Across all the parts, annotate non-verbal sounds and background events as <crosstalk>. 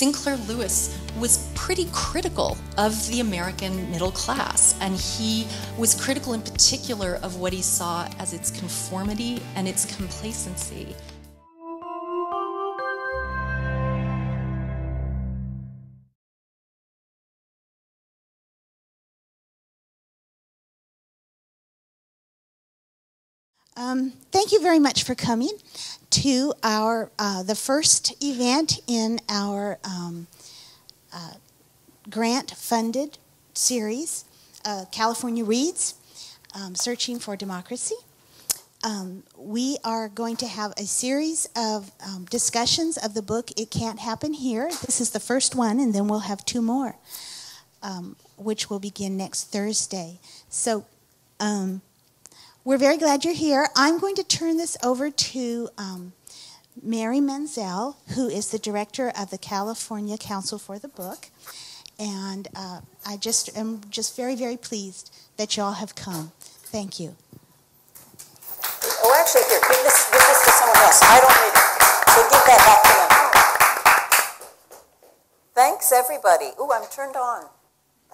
Sinclair Lewis was pretty critical of the American middle class, and he was critical in particular of what he saw as its conformity and its complacency. Um, thank you very much for coming to our uh, the first event in our um, uh, grant-funded series, uh, California Reads, um, Searching for Democracy. Um, we are going to have a series of um, discussions of the book It Can't Happen Here. This is the first one, and then we'll have two more, um, which will begin next Thursday. So um, we're very glad you're here. I'm going to turn this over to um, Mary Menzel, who is the director of the California Council for the Book. And uh, I just am just very, very pleased that y'all have come. Thank you. Oh, actually, here, give this, give this to someone else. I don't need it. So give that back to them. Thanks, everybody. Ooh, I'm turned on.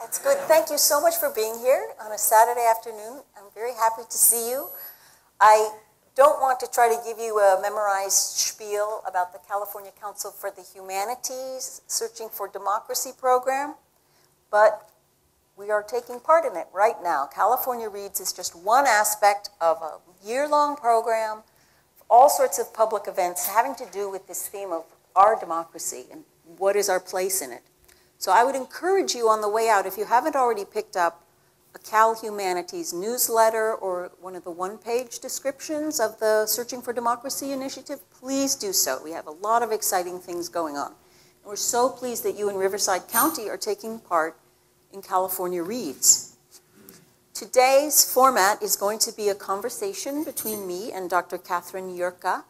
That's good. Thank you so much for being here on a Saturday afternoon. I'm very happy to see you. I don't want to try to give you a memorized spiel about the California Council for the Humanities Searching for Democracy program, but we are taking part in it right now. California Reads is just one aspect of a year long program, all sorts of public events having to do with this theme of our democracy and what is our place in it. So I would encourage you on the way out, if you haven't already picked up a Cal Humanities newsletter or one of the one page descriptions of the Searching for Democracy initiative, please do so. We have a lot of exciting things going on. And we're so pleased that you in Riverside County are taking part in California Reads. Today's format is going to be a conversation between me and Dr. Catherine Jurca,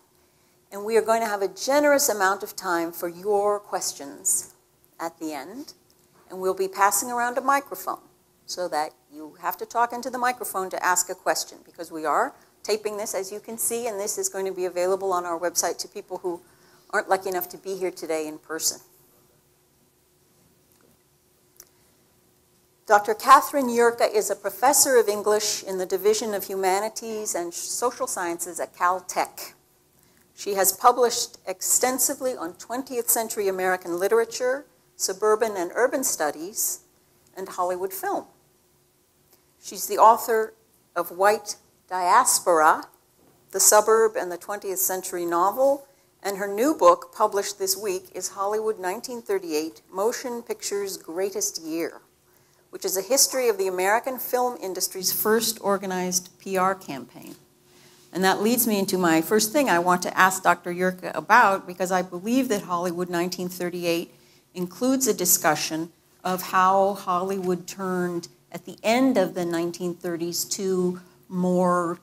and we are going to have a generous amount of time for your questions at the end, and we'll be passing around a microphone so that you have to talk into the microphone to ask a question because we are taping this, as you can see, and this is going to be available on our website to people who aren't lucky enough to be here today in person. Dr. Catherine Jurca is a professor of English in the Division of Humanities and Social Sciences at Caltech. She has published extensively on 20th century American literature, suburban and urban studies, and Hollywood film. She's the author of White Diaspora, the suburb and the 20th century novel, and her new book, published this week, is Hollywood 1938 Motion Picture's Greatest Year, which is a history of the American film industry's first organized PR campaign. And that leads me into my first thing I want to ask Dr. Jurca about, because I believe that Hollywood 1938 includes a discussion of how Hollywood turned at the end of the 1930s to more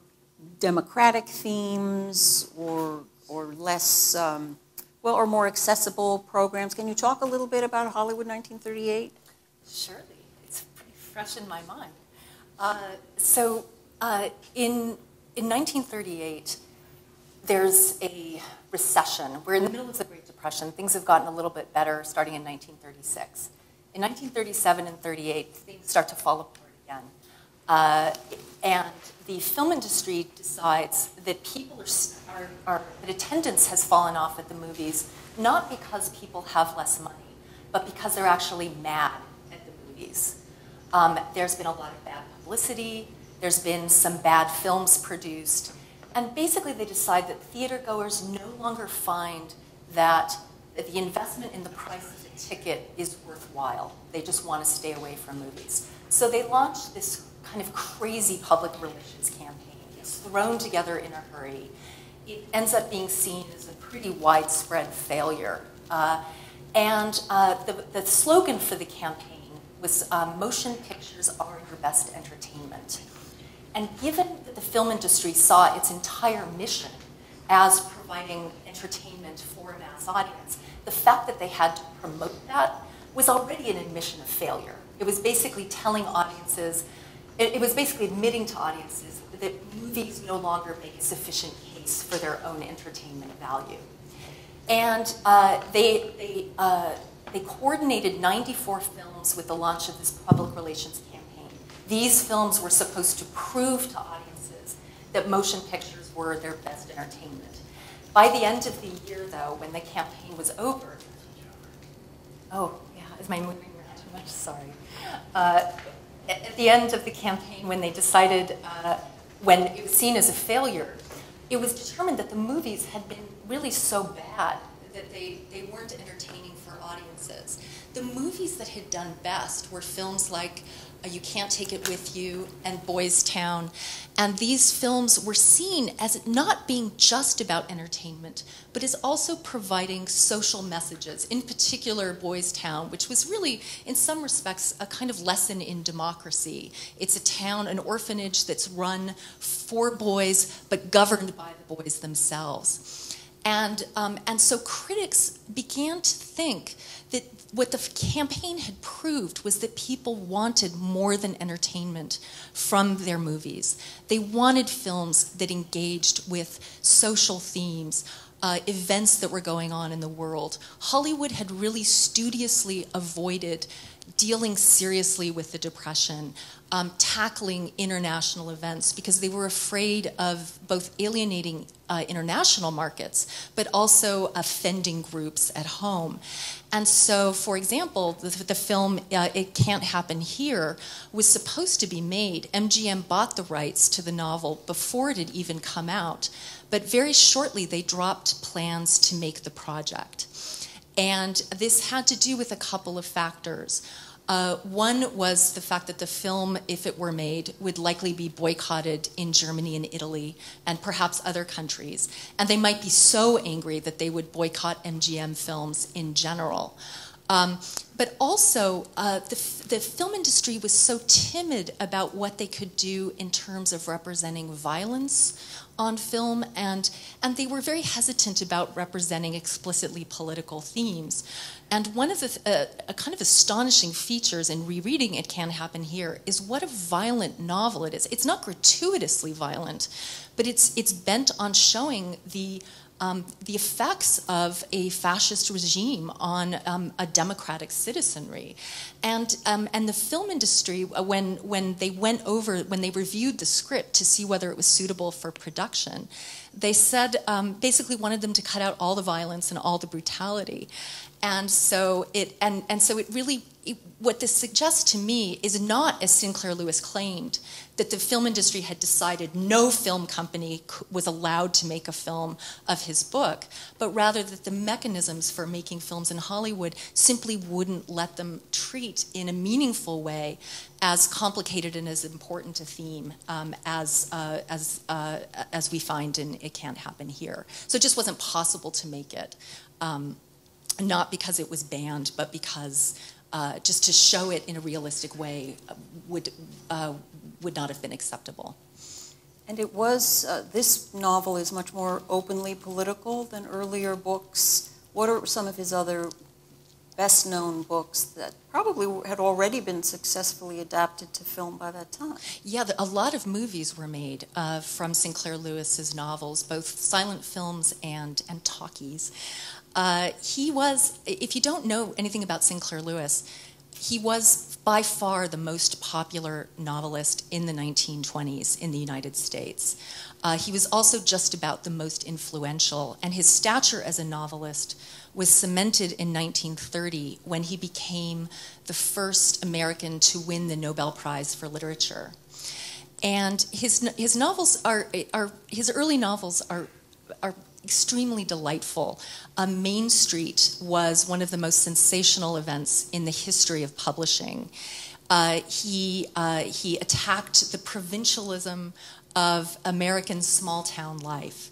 democratic themes or, or less, um, well, or more accessible programs. Can you talk a little bit about Hollywood 1938? Surely. It's pretty fresh in my mind. Uh, so, uh, in, in 1938, there's a recession. We're in the middle of the Great Depression. Things have gotten a little bit better starting in 1936. In 1937 and 38, things start to fall apart again. Uh, and the film industry decides that people are, are, are, that attendance has fallen off at the movies, not because people have less money, but because they're actually mad at the movies. Um, there's been a lot of bad publicity, there's been some bad films produced, and basically they decide that theater goers no longer find that, the investment in the price ticket is worthwhile. They just want to stay away from movies. So they launched this kind of crazy public relations campaign. It's thrown together in a hurry. It ends up being seen as a pretty widespread failure. Uh, and uh, the, the, slogan for the campaign was uh, Motion Pictures Are Your Best Entertainment. And given that the film industry saw its entire mission as providing entertainment for a mass audience, the fact that they had to promote that was already an admission of failure. It was basically telling audiences, it, it was basically admitting to audiences that movies no longer make a sufficient case for their own entertainment value. And uh, they, they uh, they coordinated 94 films with the launch of this public relations campaign. These films were supposed to prove to audiences that motion pictures were their best entertainment. By the end of the year, though, when the campaign was over, oh, yeah, is my moving around too much? Sorry. Uh, at the end of the campaign, when they decided, uh, when it was seen as a failure, it was determined that the movies had been really so bad that they, they weren't entertaining for audiences. The movies that had done best were films like You Can't Take It With You and Boys Town. And these films were seen as not being just about entertainment, but as also providing social messages, in particular Boys Town, which was really, in some respects, a kind of lesson in democracy. It's a town, an orphanage that's run for boys, but governed by the boys themselves. And, um, and so critics began to think what the campaign had proved was that people wanted more than entertainment from their movies. They wanted films that engaged with social themes, uh, events that were going on in the world. Hollywood had really studiously avoided dealing seriously with the Depression, um, tackling international events because they were afraid of both alienating uh, international markets but also offending groups at home. And so, for example, the, the film uh, It Can't Happen Here was supposed to be made. MGM bought the rights to the novel before it had even come out, but very shortly they dropped plans to make the project. And this had to do with a couple of factors. Uh, one was the fact that the film, if it were made, would likely be boycotted in Germany and Italy and perhaps other countries. And they might be so angry that they would boycott MGM films in general. Um, but also, uh, the, the film industry was so timid about what they could do in terms of representing violence on film, and, and they were very hesitant about representing explicitly political themes. And one of the uh, kind of astonishing features in rereading It Can't Happen Here is what a violent novel it is. It's not gratuitously violent, but it's, it's bent on showing the um, the effects of a fascist regime on um, a democratic citizenry. And, um, and the film industry, uh, when, when they went over, when they reviewed the script to see whether it was suitable for production, they said um, basically wanted them to cut out all the violence and all the brutality. And so it, and, and so it really what this suggests to me is not, as Sinclair Lewis claimed, that the film industry had decided no film company was allowed to make a film of his book, but rather that the mechanisms for making films in Hollywood simply wouldn't let them treat in a meaningful way as complicated and as important a theme um, as, uh, as, uh, as we find in It Can't Happen Here. So it just wasn't possible to make it. Um, not because it was banned, but because uh, just to show it in a realistic way uh, would, uh, would not have been acceptable. And it was, uh, this novel is much more openly political than earlier books. What are some of his other best known books that probably had already been successfully adapted to film by that time. Yeah, a lot of movies were made uh, from Sinclair Lewis's novels, both silent films and, and talkies. Uh, he was, if you don't know anything about Sinclair Lewis, he was by far the most popular novelist in the 1920s in the United States. Uh, he was also just about the most influential, and his stature as a novelist was cemented in 1930 when he became the first American to win the Nobel Prize for Literature. And his, his novels are, are his early novels are, are extremely delightful. Um, Main Street was one of the most sensational events in the history of publishing. Uh, he, uh, he attacked the provincialism of American small town life.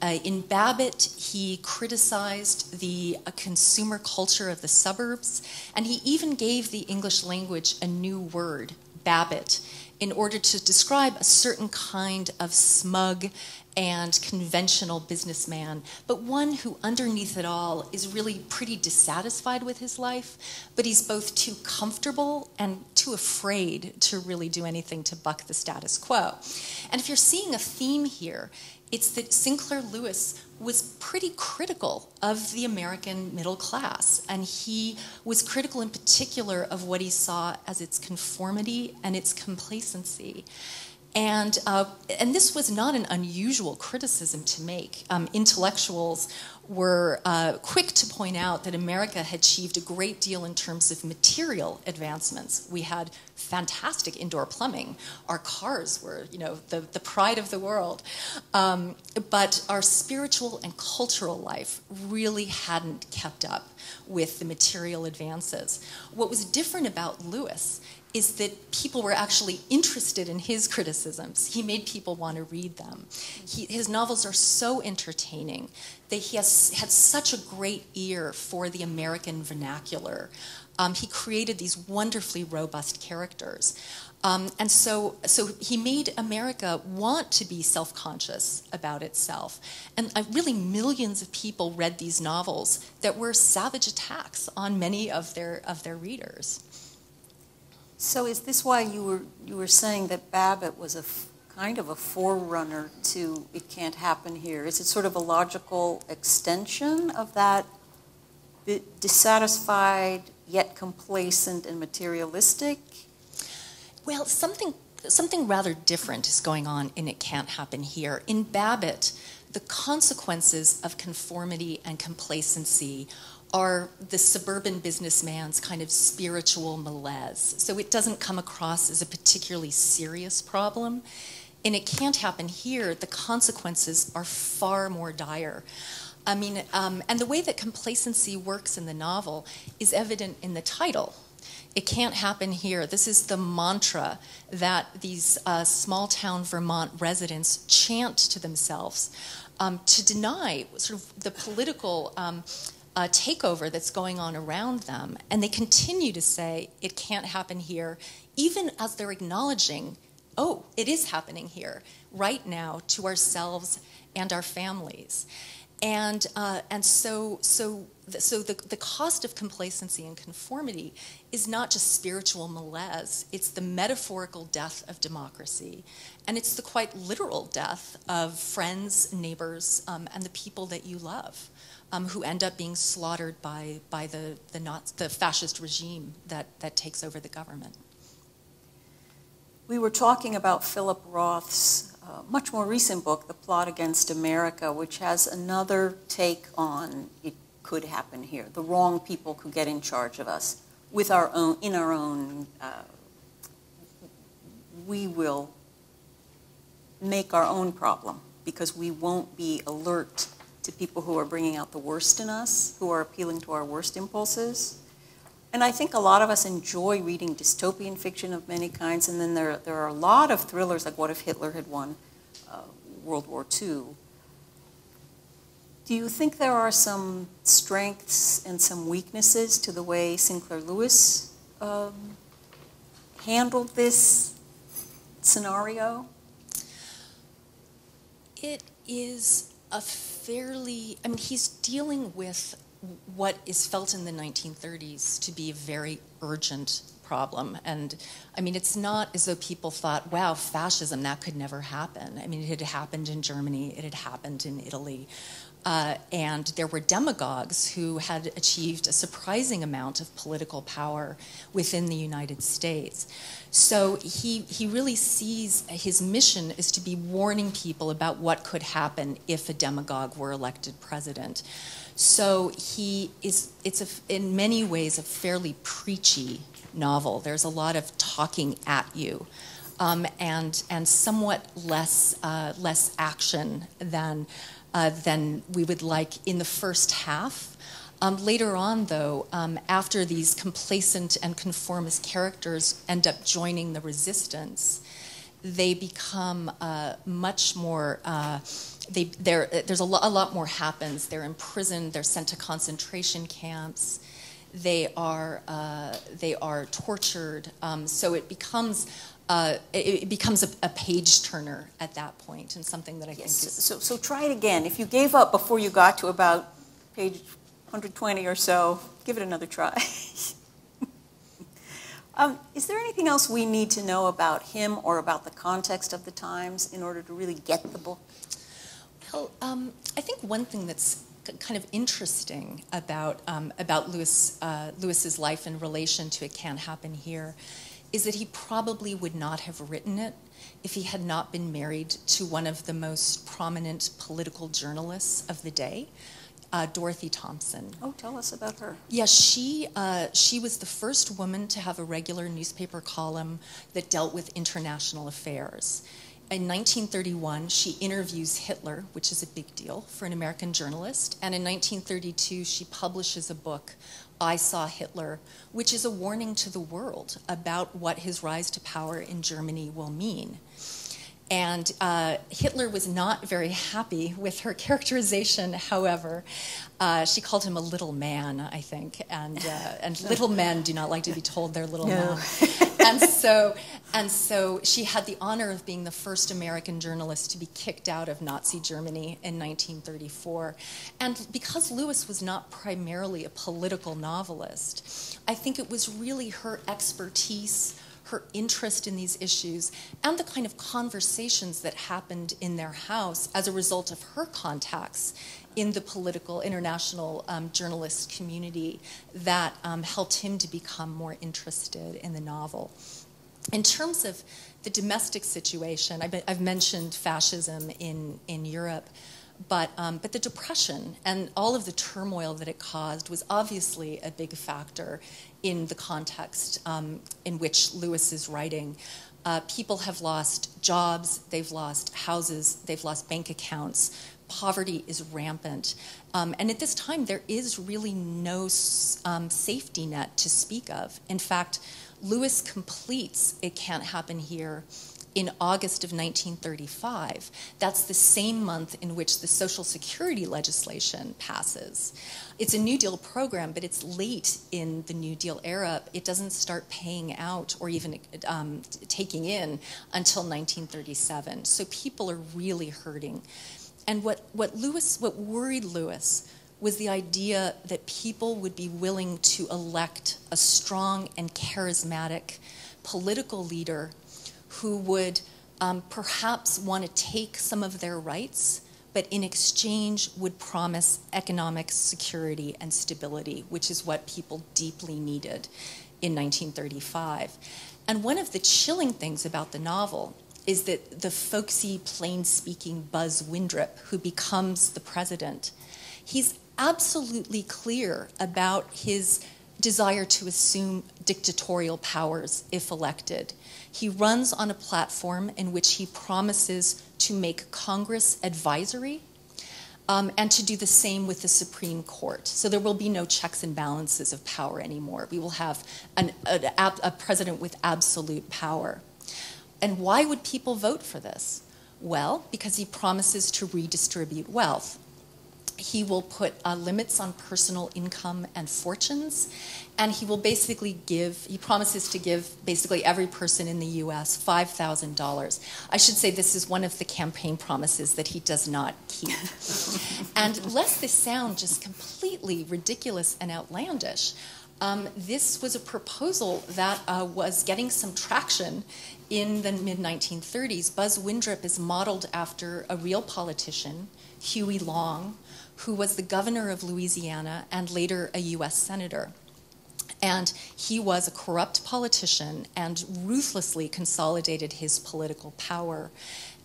Uh, in Babbitt, he criticized the uh, consumer culture of the suburbs, and he even gave the English language a new word, Babbitt, in order to describe a certain kind of smug and conventional businessman, but one who, underneath it all, is really pretty dissatisfied with his life, but he's both too comfortable and too afraid to really do anything to buck the status quo. And if you're seeing a theme here, it's that Sinclair Lewis was pretty critical of the American middle class, and he was critical in particular of what he saw as its conformity and its complacency. And, uh, and this was not an unusual criticism to make. Um, intellectuals were uh, quick to point out that America had achieved a great deal in terms of material advancements. We had fantastic indoor plumbing. Our cars were, you know, the, the pride of the world. Um, but our spiritual and cultural life really hadn't kept up with the material advances. What was different about Lewis is that people were actually interested in his criticisms. He made people want to read them. He, his novels are so entertaining. That he has had such a great ear for the American vernacular. Um, he created these wonderfully robust characters. Um, and so, so he made America want to be self conscious about itself. And uh, really, millions of people read these novels that were savage attacks on many of their, of their readers. So is this why you were you were saying that Babbitt was a kind of a forerunner to "It Can't Happen here? Is it sort of a logical extension of that dissatisfied yet complacent and materialistic? Well, something something rather different is going on in "It Can't Happen Here." In Babbitt, the consequences of conformity and complacency are the suburban businessman's kind of spiritual malaise. So it doesn't come across as a particularly serious problem. And it can't happen here. The consequences are far more dire. I mean, um, and the way that complacency works in the novel is evident in the title. It can't happen here. This is the mantra that these uh, small town Vermont residents chant to themselves um, to deny sort of the political um, uh, takeover that's going on around them. And they continue to say, it can't happen here, even as they're acknowledging, oh, it is happening here right now to ourselves and our families. And, uh, and so, so, so the, the cost of complacency and conformity is not just spiritual malaise, it's the metaphorical death of democracy. And it's the quite literal death of friends, neighbors, um, and the people that you love um, who end up being slaughtered by, by the, the, not, the fascist regime that, that takes over the government. We were talking about Philip Roth's uh, much more recent book, The Plot Against America, which has another take on it could happen here. The wrong people could get in charge of us with our own, in our own, uh, we will make our own problem because we won't be alert to people who are bringing out the worst in us, who are appealing to our worst impulses. And I think a lot of us enjoy reading dystopian fiction of many kinds, and then there, there are a lot of thrillers like What If Hitler Had Won uh, World War II? Do you think there are some strengths and some weaknesses to the way Sinclair Lewis um, handled this scenario? It is a fairly, I mean, he's dealing with what is felt in the 1930s to be a very urgent problem. And I mean, it's not as though people thought, wow, fascism, that could never happen. I mean, it had happened in Germany, it had happened in Italy. Uh, and there were demagogues who had achieved a surprising amount of political power within the United States. So he, he really sees his mission is to be warning people about what could happen if a demagogue were elected president. So he is, it's a, in many ways a fairly preachy novel. There's a lot of talking at you. Um, and, and somewhat less, uh, less action than uh, than we would like in the first half. Um, later on, though, um, after these complacent and conformist characters end up joining the resistance, they become uh, much more. Uh, they, there's a, lo- a, lot more happens. They're imprisoned. They're sent to concentration camps. They are uh, they are tortured. Um, so it becomes uh, it, it, becomes a, a, page turner at that point, and something that I yes. think is. So, so try it again. If you gave up before you got to about page 120 or so, give it another try. <laughs> um, is there anything else we need to know about him or about the context of the times in order to really get the book? Well, um, I think one thing that's kind of interesting about um, about Lewis uh, Lewis's life in relation to "It Can't Happen Here" is that he probably would not have written it if he had not been married to one of the most prominent political journalists of the day uh, Dorothy Thompson. Oh, tell us about her. Yeah, she uh, she was the first woman to have a regular newspaper column that dealt with international affairs. In 1931, she interviews Hitler, which is a big deal for an American journalist. And in 1932, she publishes a book, I Saw Hitler, which is a warning to the world about what his rise to power in Germany will mean. And uh, Hitler was not very happy with her characterization, however. Uh, she called him a little man, I think, and, uh, and little men do not like to be told they're little no. men. <laughs> and, so, and so she had the honor of being the first American journalist to be kicked out of Nazi Germany in 1934. And because Lewis was not primarily a political novelist, I think it was really her expertise her interest in these issues and the kind of conversations that happened in their house as a result of her contacts in the political international um, journalist community that um, helped him to become more interested in the novel. In terms of the domestic situation, I've, I've mentioned fascism in, in Europe. But, um, but the depression and all of the turmoil that it caused was obviously a big factor in the context um, in which Lewis is writing. Uh, people have lost jobs, they've lost houses, they've lost bank accounts. Poverty is rampant. Um, and at this time, there is really no um, safety net to speak of. In fact, Lewis completes It Can't Happen Here in August of 1935. That's the same month in which the Social Security legislation passes. It's a New Deal program, but it's late in the New Deal era. It doesn't start paying out or even um, taking in until 1937. So people are really hurting. And what, what Lewis, what worried Lewis was the idea that people would be willing to elect a strong and charismatic political leader who would um, perhaps want to take some of their rights, but in exchange would promise economic security and stability, which is what people deeply needed in 1935. And one of the chilling things about the novel is that the folksy, plain speaking Buzz Windrip, who becomes the president, he's absolutely clear about his desire to assume dictatorial powers if elected. He runs on a platform in which he promises to make Congress advisory um, and to do the same with the Supreme Court. So there will be no checks and balances of power anymore. We will have an, a, a president with absolute power. And why would people vote for this? Well, because he promises to redistribute wealth he will put uh, limits on personal income and fortunes, and he will basically give, he promises to give basically every person in the US $5,000. I should say this is one of the campaign promises that he does not keep. <laughs> and lest this sound just completely ridiculous and outlandish, um, this was a proposal that uh, was getting some traction in the mid 1930s. Buzz Windrip is modeled after a real politician, Huey Long, who was the governor of Louisiana and later a U.S. senator. And he was a corrupt politician and ruthlessly consolidated his political power.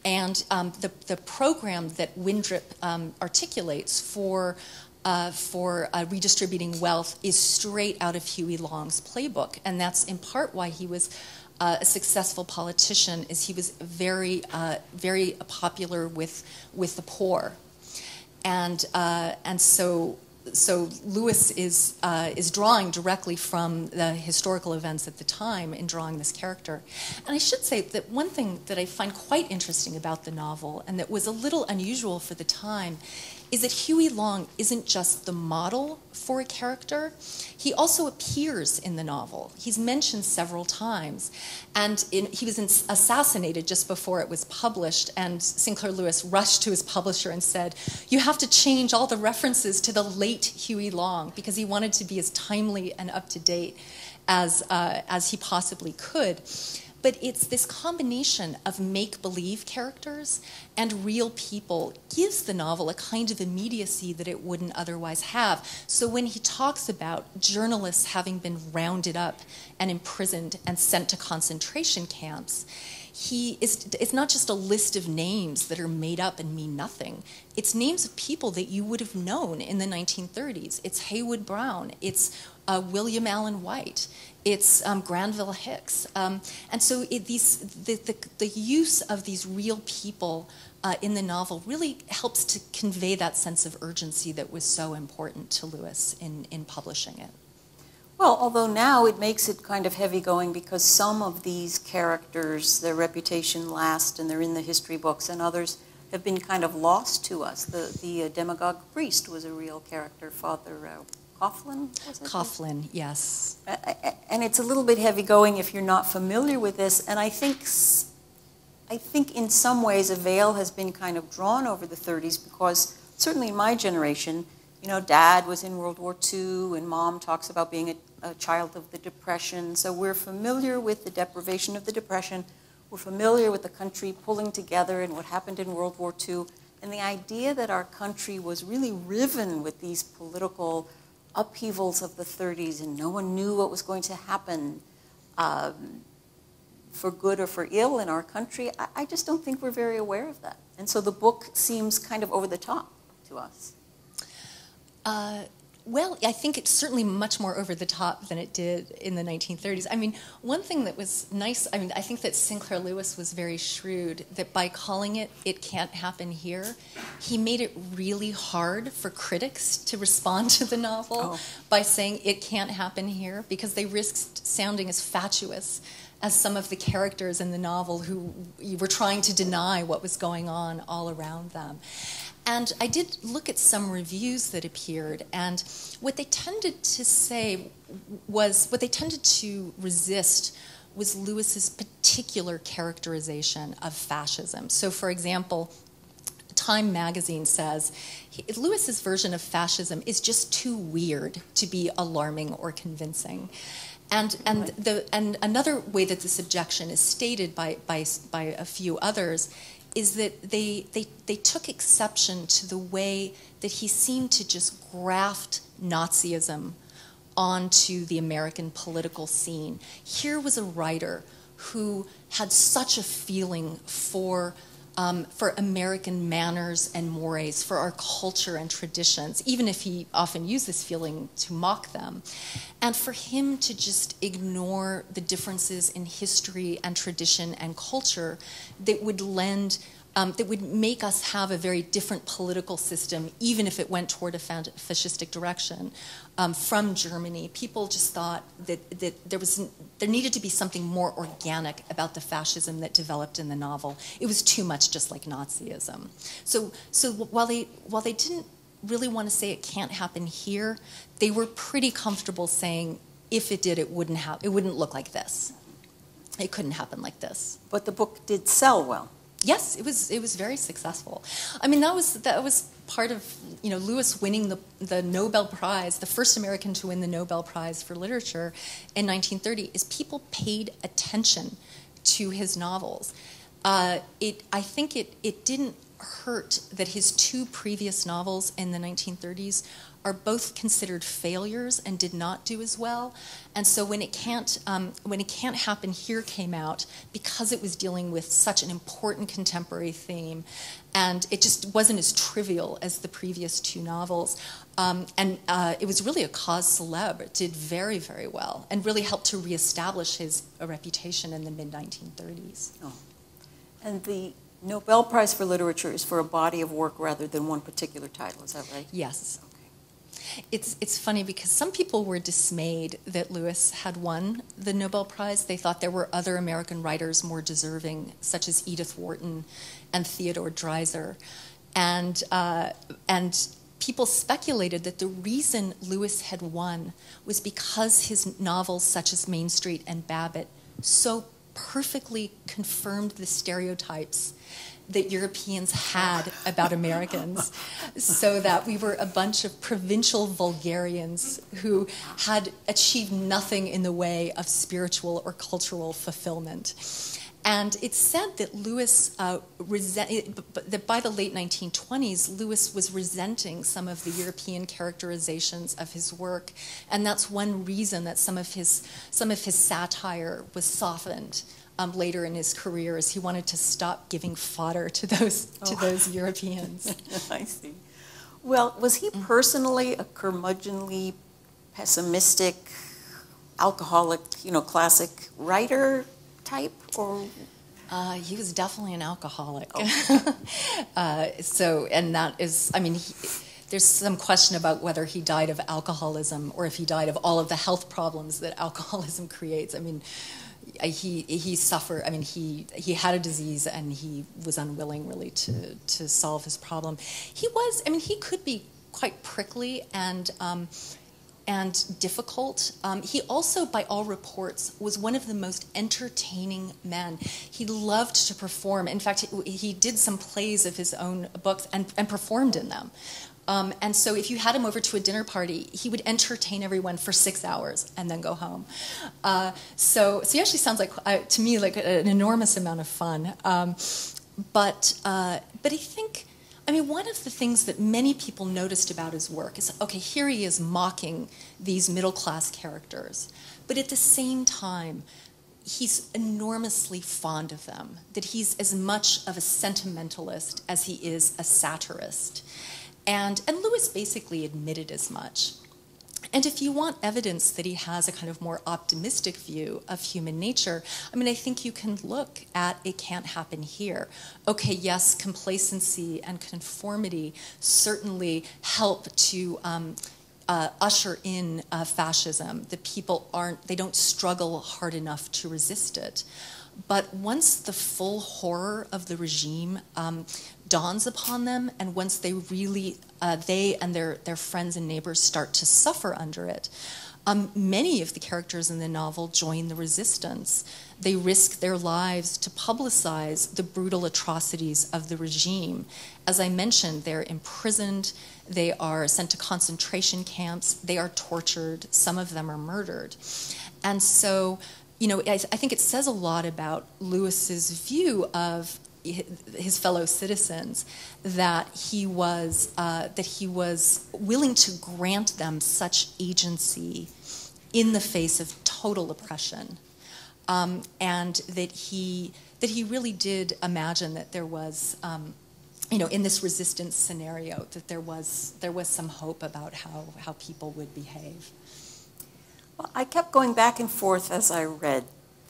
And um, the, the program that Windrip um, articulates for uh, for uh, redistributing wealth is straight out of Huey Long's playbook, and that's in part why he was uh, a successful politician. Is he was very, uh, very popular with with the poor, and uh, and so so Lewis is uh, is drawing directly from the historical events at the time in drawing this character. And I should say that one thing that I find quite interesting about the novel, and that was a little unusual for the time, is that Huey Long isn't just the model for a character, he also appears in the novel. He's mentioned several times. And in, he was assassinated just before it was published, and Sinclair Lewis rushed to his publisher and said, You have to change all the references to the late Huey Long because he wanted to be as timely and up to date as, uh, as he possibly could but it's this combination of make believe characters and real people gives the novel a kind of immediacy that it wouldn't otherwise have. So when he talks about journalists having been rounded up and imprisoned and sent to concentration camps, he is it's not just a list of names that are made up and mean nothing. It's names of people that you would have known in the 1930s it's Heywood Broun. It's uh, william allen white it's um, Granville Hicks. Um, and so it, these, the, the, the, use of these real people uh, in the novel really helps to convey that sense of urgency that was so important to Lewis in, in publishing it. Well, although now it makes it kind of heavy going because some of these characters, their reputation lasts and they're in the history books, and others have been kind of lost to us. The, the uh, demagogue priest was a real character, Father uh, Coughlin? Coughlin, yes. And it's a little bit heavy going if you're not familiar with this. And I think, I think in some ways a veil has been kind of drawn over the 30s because certainly in my generation, you know, dad was in World War II and mom talks about being a, a child of the Depression. So we're familiar with the deprivation of the Depression. We're familiar with the country pulling together and what happened in World War II. And the idea that our country was really riven with these political upheavals of the 30s, and no one knew what was going to happen um, for good or for ill in our country, I, I just don't think we're very aware of that. And so the book seems kind of over the top to us. Uh, well, I think it's certainly much more over the top than it did in the 1930s. I mean, one thing that was nice, I mean, I think that Sinclair Lewis was very shrewd that by calling it It Can't Happen Here, he made it really hard for critics to respond to the novel oh. by saying it can't happen here because they risked sounding as fatuous as some of the characters in the novel who were trying to deny what was going on all around them. And I did look at some reviews that appeared, and what they tended to say was what they tended to resist was Lewis's particular characterization of fascism. So, for example, Time magazine says Lewis's version of fascism is just too weird to be alarming or convincing. And, and, the, and another way that this objection is stated by, by, by a few others is that they, they, they took exception to the way that he seemed to just graft Nazism onto the American political scene. Here was a writer who had such a feeling for um, for American manners and mores, for our culture and traditions, even if he often used this feeling to mock them. And for him to just ignore the differences in history and tradition and culture that would lend um, that would make us have a very different political system, even if it went toward a fascistic direction, um, from Germany. People just thought that, that there was there needed to be something more organic about the fascism that developed in the novel. It was too much just like Nazism. So, so while they while they didn't really want to say it can't happen here, they were pretty comfortable saying if it did, it wouldn't have it wouldn't look like this. It couldn't happen like this. But the book did sell well. Yes, it was. It was very successful. I mean, that was that was part of you know Lewis winning the the Nobel Prize, the first American to win the Nobel Prize for literature in 1930. Is people paid attention to his novels. Uh, it, I think it it didn't hurt that his two previous novels in the 1930s are both considered failures and did not do as well. And so when it can't um, when it can't happen here came out because it was dealing with such an important contemporary theme, and it just wasn't as trivial as the previous two novels. Um, and uh, it was really a cause célèbre. It did very very well and really helped to reestablish his reputation in the mid 1930s. Oh. And the Nobel Prize for Literature is for a body of work rather than one particular title. Is that right? Yes. It's, it's funny because some people were dismayed that Lewis had won the Nobel Prize. They thought there were other American writers more deserving, such as Edith Wharton and Theodore Dreiser. and uh, and people speculated that the reason Lewis had won was because his novels, such as Main Street and Babbitt, so perfectly confirmed the stereotypes that Europeans had about Americans, so that we were a bunch of provincial vulgarians who had achieved nothing in the way of spiritual or cultural fulfillment. And it's said that Lewis, uh, that by the late 1920s, Lewis was resenting some of the European characterizations of his work, and that's one reason that some of his some of his satire was softened um, later in his career, as he wanted to stop giving fodder to those to oh. those <laughs> Europeans. <laughs> I see. Well, was he personally a curmudgeonly, pessimistic, alcoholic, you know, classic writer? type or? Uh, he was definitely an alcoholic. Oh. <laughs> uh, so, and that is, I mean, he, there's some question about whether he died of alcoholism or if he died of all of the health problems that alcoholism creates. I mean, he he suffered. I mean, he he had a disease and he was unwilling really to to solve his problem. He was. I mean, he could be quite prickly and. Um, and difficult. Um, he also, by all reports, was one of the most entertaining men. He loved to perform. In fact, he, he did some plays of his own books and, and performed in them. Um, and so, if you had him over to a dinner party, he would entertain everyone for six hours and then go home. Uh, so, so he actually sounds like, uh, to me, like an enormous amount of fun. Um, but, uh, but I think I mean, one of the things that many people noticed about his work is okay, here he is mocking these middle class characters, but at the same time, he's enormously fond of them, that he's as much of a sentimentalist as he is a satirist. And, and Lewis basically admitted as much. And if you want evidence that he has a kind of more optimistic view of human nature, I mean, I think you can look at It Can't Happen Here. Okay, yes, complacency and conformity certainly help to. Um, uh, usher in uh, fascism. The people aren't, they don't struggle hard enough to resist it. But once the full horror of the regime um, dawns upon them, and once they really, uh, they and their, their friends and neighbors start to suffer under it, um, many of the characters in the novel join the resistance. They risk their lives to publicize the brutal atrocities of the regime. As I mentioned, they're imprisoned, they are sent to concentration camps, they are tortured, some of them are murdered. And so, you know, I, I think it says a lot about Lewis's view of his fellow citizens that he was uh, that he was willing to grant them such agency in the face of total oppression, um, and that he that he really did imagine that there was. Um, you know, in this resistance scenario, that there was there was some hope about how, how people would behave. Well, I kept going back and forth as I read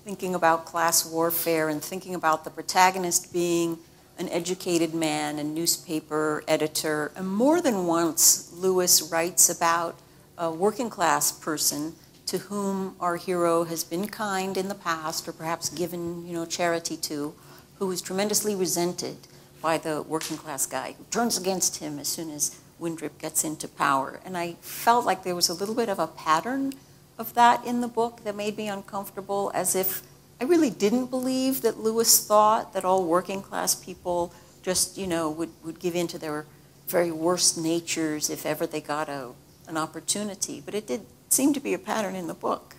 thinking about class warfare and thinking about the protagonist being an educated man, a newspaper editor. And more than once, Lewis writes about a working class person to whom our hero has been kind in the past or perhaps given you know, charity to, who is tremendously resented by the working class guy who turns against him as soon as Windrip gets into power. And I felt like there was a little bit of a pattern of that in the book that made me uncomfortable, as if I really didn't believe that Lewis thought that all working class people just, you know, would, would give in to their very worst natures if ever they got a, an opportunity. But it did seem to be a pattern in the book.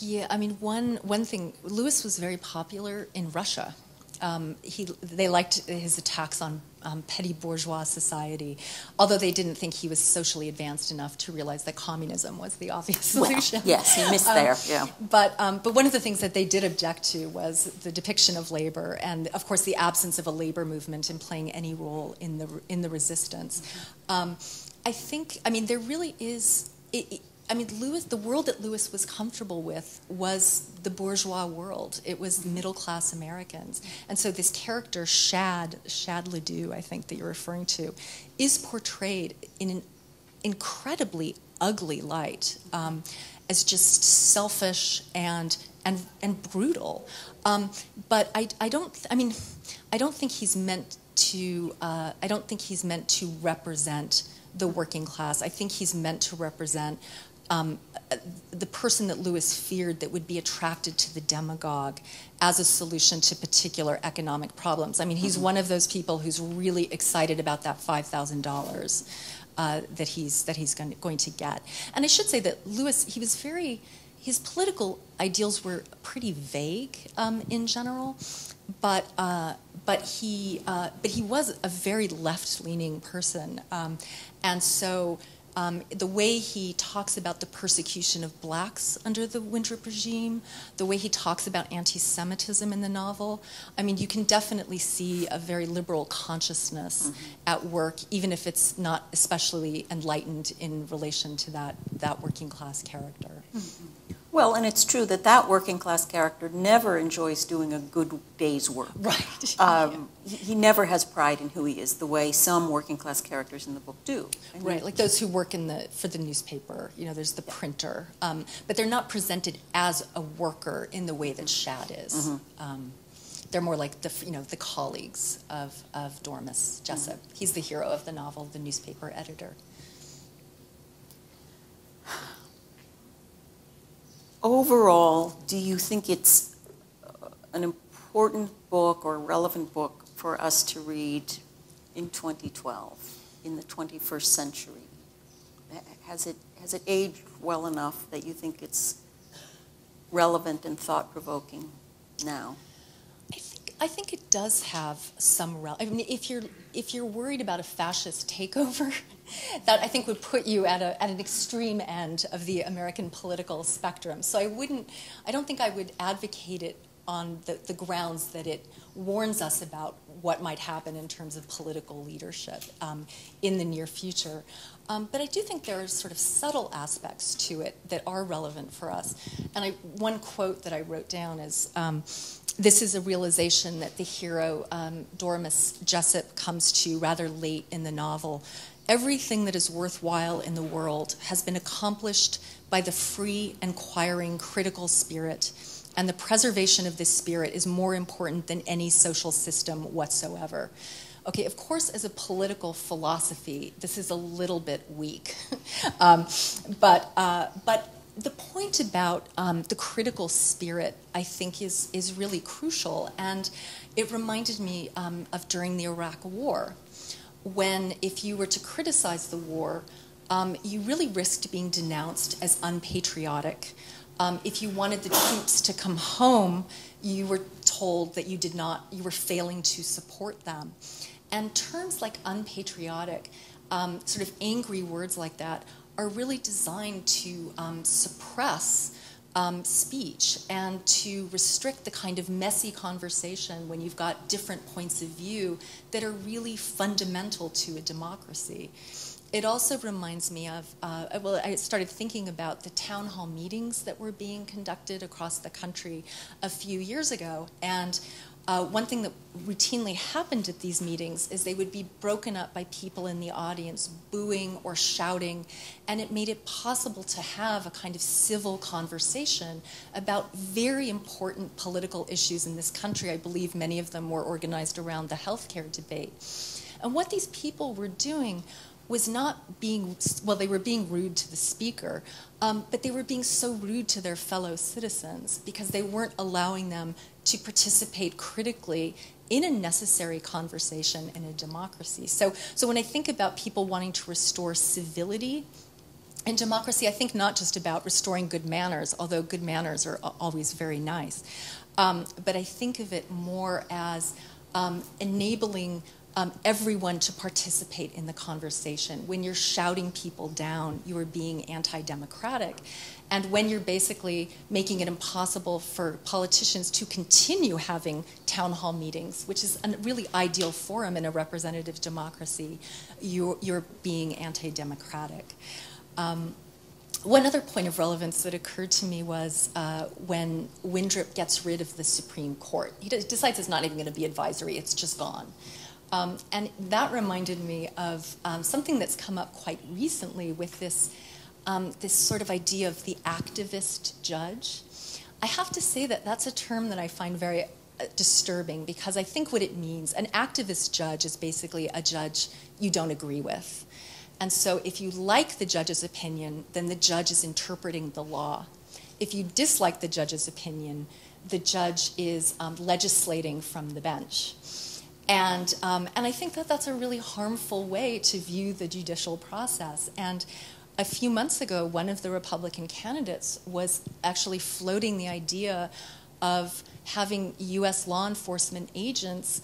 Yeah, I mean, one, one thing, Lewis was very popular in Russia um, he, they liked his attacks on um, petty bourgeois society, although they didn't think he was socially advanced enough to realize that communism was the obvious solution. Well, yes, he missed um, there. Yeah. But um, but one of the things that they did object to was the depiction of labor, and of course the absence of a labor movement in playing any role in the in the resistance. Mm-hmm. I think. I mean, there really is. It, I mean, Lewis, the world that Lewis was comfortable with was the bourgeois world. It was middle class Americans. And so this character, Shad, Shad Ledoux, I think that you're referring to, is portrayed in an incredibly ugly light um, as just selfish and and, and brutal. Um, but I, I don't, I mean, I don't think he's meant to, uh, I don't think he's meant to represent the working class. I think he's meant to represent um, the person that Lewis feared that would be attracted to the demagogue as a solution to particular economic problems. I mean, he's mm-hmm. one of those people who's really excited about that five thousand dollars uh, that he's that he's going to, going to get. And I should say that Lewis, he was very his political ideals were pretty vague um, in general, but uh, but he uh, but he was a very left leaning person, um, and so um, the way he talks about the persecution of blacks under the Windrip regime, the way he talks about anti Semitism in the novel, I mean, you can definitely see a very liberal consciousness mm-hmm. at work, even if it's not especially enlightened in relation to that, that working class character. Mm-hmm. Well, and it's true that that working class character never enjoys doing a good day's work. <laughs> Right. Um, he, he, never has pride in who he is, the way some working class characters in the book do. I mean, right, like those who work in the for the newspaper. You know, there's the printer, um, but they're not presented as a worker in the way that Shad is. Mm-hmm. Um, they're more like the you know the colleagues of of Doremus Jessup. Mm-hmm. He's the hero of the novel, the newspaper editor. Overall, do you think it's uh, an important book or relevant book for us to read in 2012, in the 21st century? Has it, has it aged well enough that you think it's relevant and thought provoking now? I think, I think it does have some. Rel- I mean, if you're if you're worried about a fascist takeover, <laughs> that I think would put you at, a, at an extreme end of the American political spectrum. So I wouldn't, I don't think I would advocate it on the, the grounds that it warns us about what might happen in terms of political leadership um, in the near future. Um, but I do think there are sort of subtle aspects to it that are relevant for us. And I, one quote that I wrote down is um, this is a realization that the hero, um, Doremus Jessup, comes to rather late in the novel. Everything that is worthwhile in the world has been accomplished by the free, inquiring, critical spirit, and the preservation of this spirit is more important than any social system whatsoever. Okay, of course, as a political philosophy, this is a little bit weak, <laughs> um, but uh, but the point about um, the critical spirit, I think, is is really crucial, and it reminded me um, of during the Iraq War when if you were to criticize the war, um, you really risked being denounced as unpatriotic. Um, if you wanted the troops to come home, you were told that you did not, you were failing to support them. And terms like unpatriotic, um, sort of angry words like that, are really designed to um, suppress um, speech and to restrict the kind of messy conversation when you've got different points of view that are really fundamental to a democracy. It also reminds me of, uh, well, I started thinking about the town hall meetings that were being conducted across the country a few years ago. And uh, one thing that routinely happened at these meetings is they would be broken up by people in the audience booing or shouting, and it made it possible to have a kind of civil conversation about very important political issues in this country. I believe many of them were organized around the healthcare debate. And what these people were doing was not being, well, they were being rude to the speaker, um, but they were being so rude to their fellow citizens because they weren't allowing them to participate critically in a necessary conversation in a democracy. So, so when I think about people wanting to restore civility in democracy, I think not just about restoring good manners, although good manners are always very nice, um, but I think of it more as um, enabling um, everyone to participate in the conversation. When you're shouting people down, you are being anti democratic. And when you're basically making it impossible for politicians to continue having town hall meetings, which is a really ideal forum in a representative democracy, you're, you're being anti democratic. Um, one other point of relevance that occurred to me was uh, when Windrip gets rid of the Supreme Court. He decides it's not even going to be advisory, it's just gone. Um, and that reminded me of um, something that's come up quite recently with this, um, this sort of idea of the activist judge. I have to say that that's a term that I find very uh, disturbing because I think what it means an activist judge is basically a judge you don't agree with. And so if you like the judge's opinion, then the judge is interpreting the law. If you dislike the judge's opinion, the judge is um, legislating from the bench. And, um, and I think that that's a really harmful way to view the judicial process. And a few months ago, one of the Republican candidates was actually floating the idea of having U.S. law enforcement agents,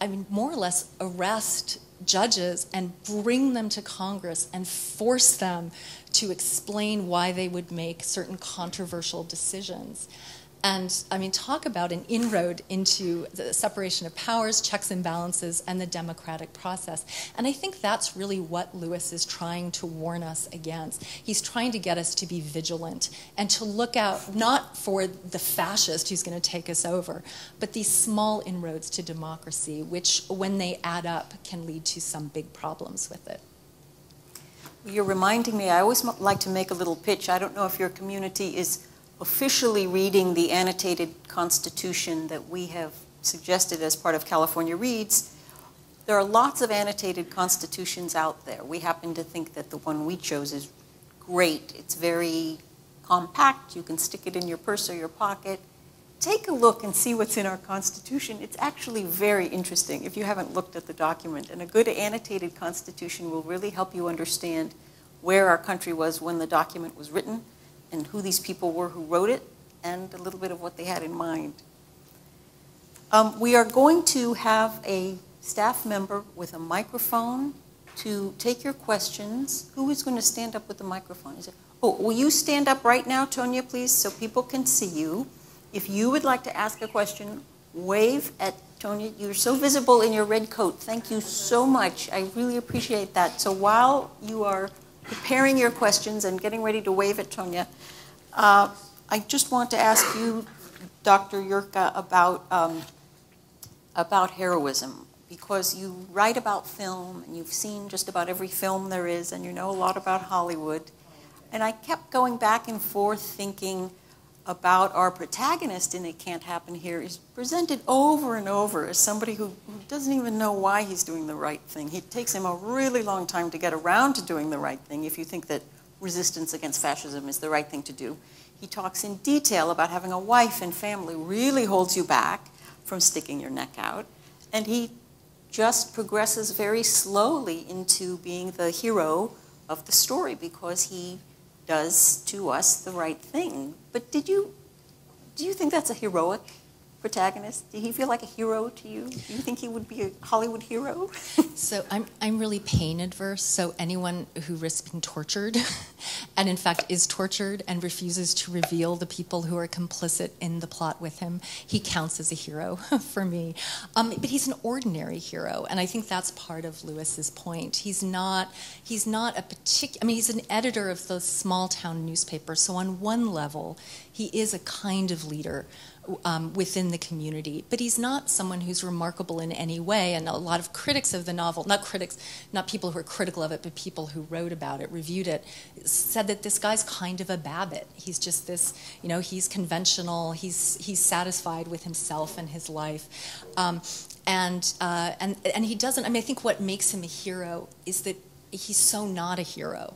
I mean, more or less arrest judges and bring them to Congress and force them to explain why they would make certain controversial decisions. And I mean, talk about an inroad into the separation of powers, checks and balances, and the democratic process. And I think that's really what Lewis is trying to warn us against. He's trying to get us to be vigilant and to look out not for the fascist who's going to take us over, but these small inroads to democracy, which, when they add up, can lead to some big problems with it. You're reminding me, I always like to make a little pitch. I don't know if your community is officially reading the annotated constitution that we have suggested as part of California Reads, there are lots of annotated constitutions out there. We happen to think that the one we chose is great. It's very compact. You can stick it in your purse or your pocket. Take a look and see what's in our Constitution. It's actually very interesting if you haven't looked at the document. And a good annotated Constitution will really help you understand where our country was when the document was written and who these people were who wrote it and a little bit of what they had in mind. Um, we are going to have a staff member with a microphone to take your questions. Who is going to stand up with the microphone? Is it? Oh, will you stand up right now, Tonya, please, so people can see you? If you would like to ask a question, wave at Tonya. You're so visible in your red coat. Thank you so much. I really appreciate that. So while you are preparing your questions and getting ready to wave at Tonya, uh, I just want to ask you, Dr. Jurca, about, um, about heroism, because you write about film and you've seen just about every film there is and you know a lot about Hollywood. And I kept going back and forth thinking, about our protagonist in It Can't Happen Here is presented over and over as somebody who, who, doesn't even know why he's doing the right thing. It takes him a really long time to get around to doing the right thing if you think that resistance against fascism is the right thing to do. He talks in detail about having a wife and family really holds you back from sticking your neck out. And he just progresses very slowly into being the hero of the story because he does to us the right thing. But did you, do you think that's a heroic protagonist? Did he feel like a hero to you? Do you think he would be a Hollywood hero? <laughs> so I'm, I'm really pain adverse. So anyone who risks being tortured, <laughs> and in fact is tortured and refuses to reveal the people who are complicit in the plot with him, he counts as a hero <laughs> for me. Um, but he's an ordinary hero, and I think that's part of Lewis's point. He's not he's not a particular. I mean, he's an editor of the small town newspaper, So on one level, he is a kind of leader um, within the community. But he's not someone who's remarkable in any way. And a lot of critics of the novel, not critics, not people who are critical of it, but people who wrote about it, reviewed it, said that this guy's kind of a Babbitt. He's just this, you know, he's conventional. He's he's satisfied with himself and his life. Um, and uh, and and he doesn't. I mean, I think what makes him a hero is that he's so not a hero.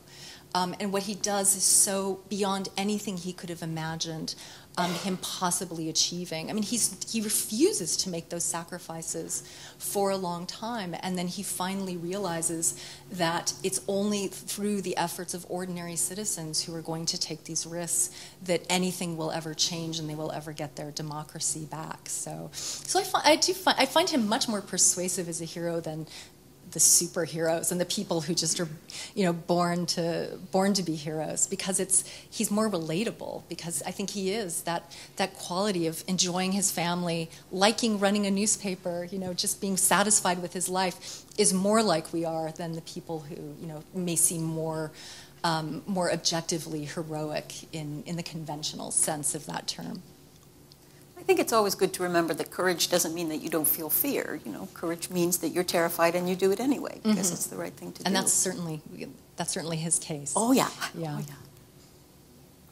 Um, and what he does is so beyond anything he could have imagined um, him possibly achieving. I mean, he's, he refuses to make those sacrifices for a long time, and then he finally realizes that it's only through the efforts of ordinary citizens who are going to take these risks that anything will ever change and they will ever get their democracy back. So, so I, I do find, I find him much more persuasive as a hero than the superheroes and the people who just are you know born to born to be heroes because it's he's more relatable because I think he is that that quality of enjoying his family liking running a newspaper you know just being satisfied with his life is more like we are than the people who you know may seem more um, more objectively heroic in in the conventional sense of that term. I think it's always good to remember that courage doesn't mean that you don't feel fear. You know, courage means that you're terrified and you do it anyway because mm-hmm. it's the right thing to and do. And that's certainly that's certainly his case. Oh yeah. Yeah. Oh, yeah.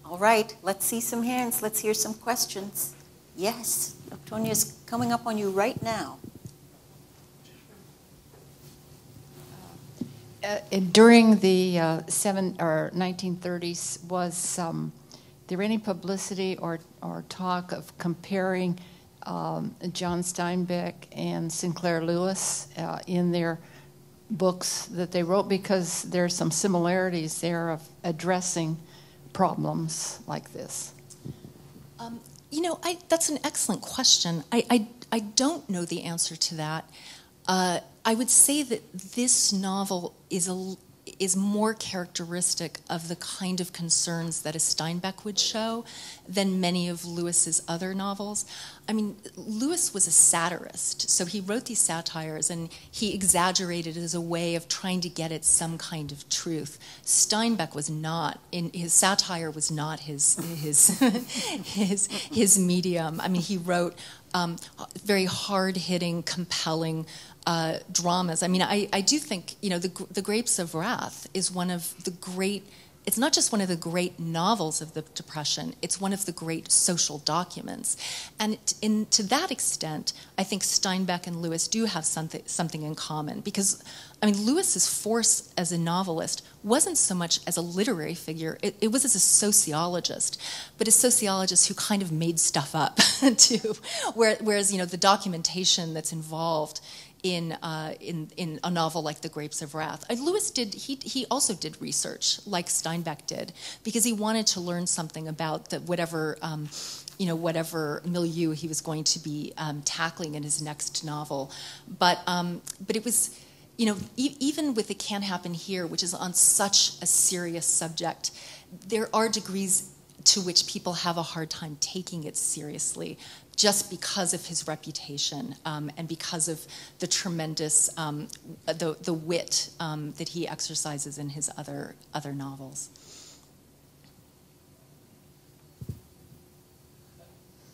All right, let's see some hands. Let's hear some questions. Yes, Octonia is coming up on you right now. Uh, during the uh, seven or 1930s, was um, there any publicity or, or talk of comparing um, John Steinbeck and Sinclair Lewis uh, in their books that they wrote? Because there are some similarities there of addressing problems like this. Um, you know, I, that's an excellent question. I, I, I, don't know the answer to that. Uh, I would say that this novel is a is more characteristic of the kind of concerns that a Steinbeck would show than many of Lewis's other novels. I mean, Lewis was a satirist, so he wrote these satires and he exaggerated as a way of trying to get at some kind of truth. Steinbeck was not in his satire was not his his <laughs> his his medium. I mean, he wrote um, very hard hitting, compelling uh, dramas. I mean, I, I do think, you know, the, the Grapes of Wrath is one of the great, it's not just one of the great novels of the Depression, it's one of the great social documents. And in, to that extent, I think Steinbeck and Lewis do have something, something in common because, I mean, Lewis's force as a novelist wasn't so much as a literary figure, it, it, was as a sociologist, but a sociologist who kind of made stuff up <laughs> too. Whereas, you know, the documentation that's involved in, uh, in, in a novel like The Grapes of Wrath. Lewis did, he, he also did research, like Steinbeck did, because he wanted to learn something about the, whatever, um, you know, whatever milieu he was going to be um, tackling in his next novel. But, um, but it was, you know, e- even with It Can't Happen Here, which is on such a serious subject, there are degrees to which people have a hard time taking it seriously just because of his reputation um, and because of the tremendous um, the, the wit um, that he exercises in his other other novels.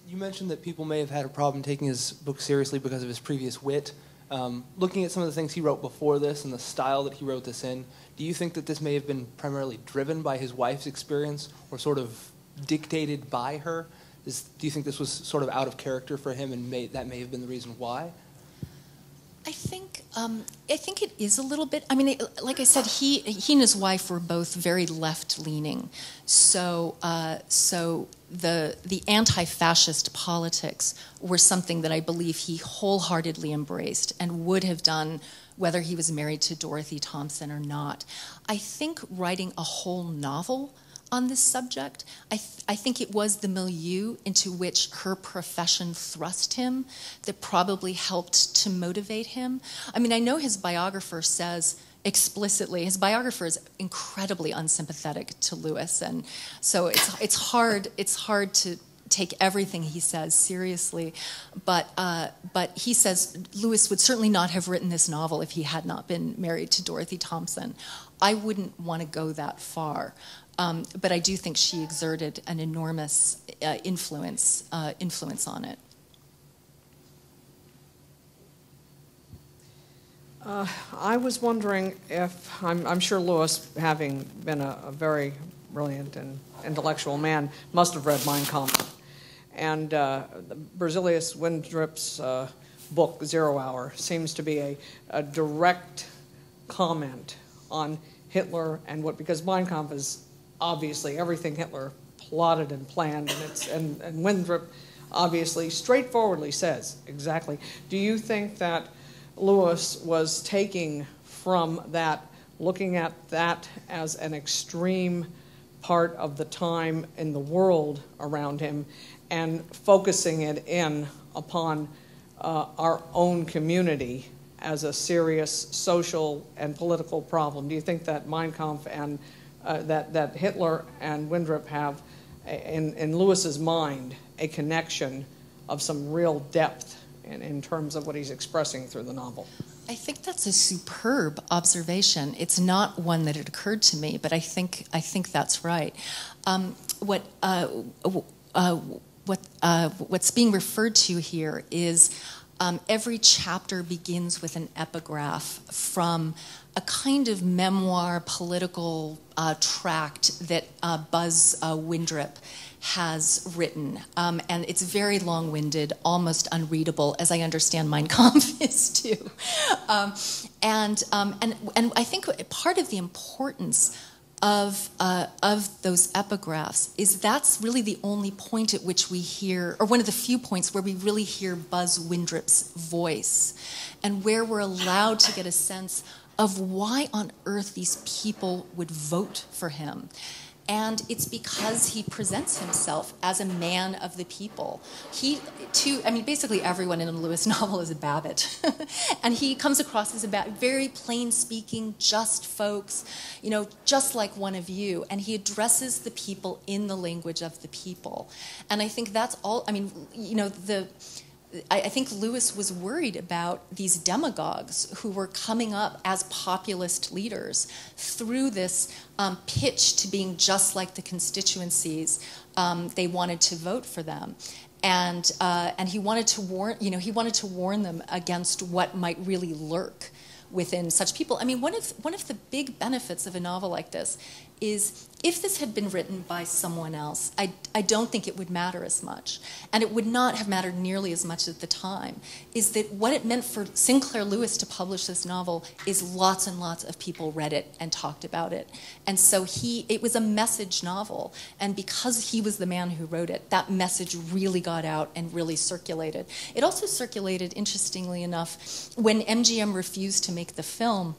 You mentioned that people may have had a problem taking his book seriously because of his previous wit. Um, looking at some of the things he wrote before this and the style that he wrote this in, do you think that this may have been primarily driven by his wife's experience or sort of dictated by her? Is, do you think this was sort of out of character for him, and may, that may have been the reason why? I think um, I think it is a little bit. I mean, like I said, he he and his wife were both very left leaning, so uh, so the the anti-fascist politics were something that I believe he wholeheartedly embraced and would have done whether he was married to Dorothy Thompson or not. I think writing a whole novel on this subject. I, th- I think it was the milieu into which her profession thrust him that probably helped to motivate him. I mean, I know his biographer says explicitly his biographer is incredibly unsympathetic to Lewis and so it's it's hard it's hard to take everything he says seriously but uh, but he says Lewis would certainly not have written this novel if he had not been married to Dorothy Thompson I wouldn't want to go that far um, but I do think she exerted an enormous uh, influence uh, influence on it. Uh, I was wondering if I'm, I'm sure Lewis, having been a, a, very brilliant and intellectual man, must have read Mein Kampf. And uh, Berzelius Windrip's uh, book Zero Hour seems to be a, a direct comment on Hitler and what because Mein Kampf is obviously everything Hitler plotted and planned, and it's and, and Windrip obviously straightforwardly says exactly. Do you think that Lewis was taking from that, looking at that as an extreme part of the time in the world around him, and focusing it in upon uh, our own community as a serious social and political problem? Do you think that Mein Kampf and uh, that, that Hitler and Windrip have, in, in Lewis's mind, a connection of some real depth in, in terms of what he's expressing through the novel. I think that's a superb observation. It's not one that had occurred to me, but I think I think that's right. Um, what uh, uh, what uh, what's being referred to here is um, every chapter begins with an epigraph from a kind of memoir political uh, tract that uh, Buzz uh, Windrip has written. Um, and it's very long winded, almost unreadable, as I understand Mein Kampf <laughs> is too. Um, and, um, and, and I think part of the importance of, uh, of those epigraphs is that's really the only point at which we hear, or one of the few points where we really hear Buzz Windrip's voice, and where we're allowed to get a sense of why on earth these people would vote for him. And it's because he presents himself as a man of the people. He, too, I mean, basically everyone in a Lewis <laughs> novel is a Babbitt. <laughs> and he comes across as a very plain speaking, just folks, you know, just like one of you. And he addresses the people in the language of the people. And I think that's all, I mean, you know, the I, think Lewis was worried about these demagogues who were coming up as populist leaders through this um, pitch to being just like the constituencies um, they wanted to vote for them. And, uh, and he wanted to warn, you know, he wanted to warn them against what might really lurk within such people. I mean, one of, one of the big benefits of a novel like this is if this had been written by someone else, I, I don't think it would matter as much. And it would not have mattered nearly as much at the time. Is that what it meant for Sinclair Lewis to publish this novel is lots and lots of people read it and talked about it. And so he it was a message novel. And because he was the man who wrote it, that message really got out and really circulated. It also circulated, interestingly enough, when MGM refused to make the film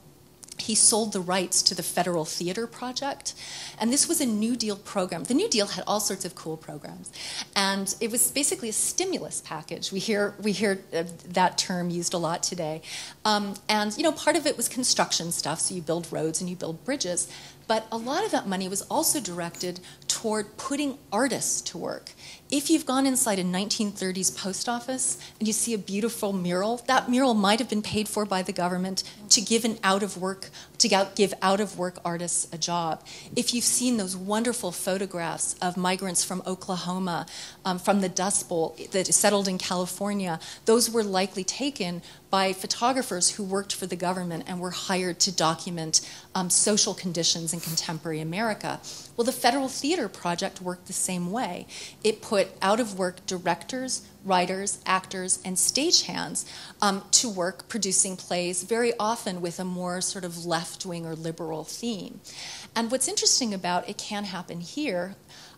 he sold the rights to the Federal Theater Project. And this was a New Deal program. The New Deal had all sorts of cool programs. And it was basically a stimulus package. We hear, we hear uh, that term used a lot today. Um, and, you know, part of it was construction stuff, so you build roads and you build bridges. But a lot of that money was also directed toward putting artists to work. If you've gone inside a 1930s post office and you see a beautiful mural, that mural might have been paid for by the government to give an out of work to give out of work artists a job. If you've seen those wonderful photographs of migrants from Oklahoma, um, from the Dust Bowl that settled in California, those were likely taken by photographers who worked for the government and were hired to document um, social conditions in contemporary America. Well, the Federal Theater Project worked the same way. It put out of work directors, writers, actors, and stagehands um, to work producing plays, very often with a more sort of left wing or liberal theme. And what's interesting about It Can Happen Here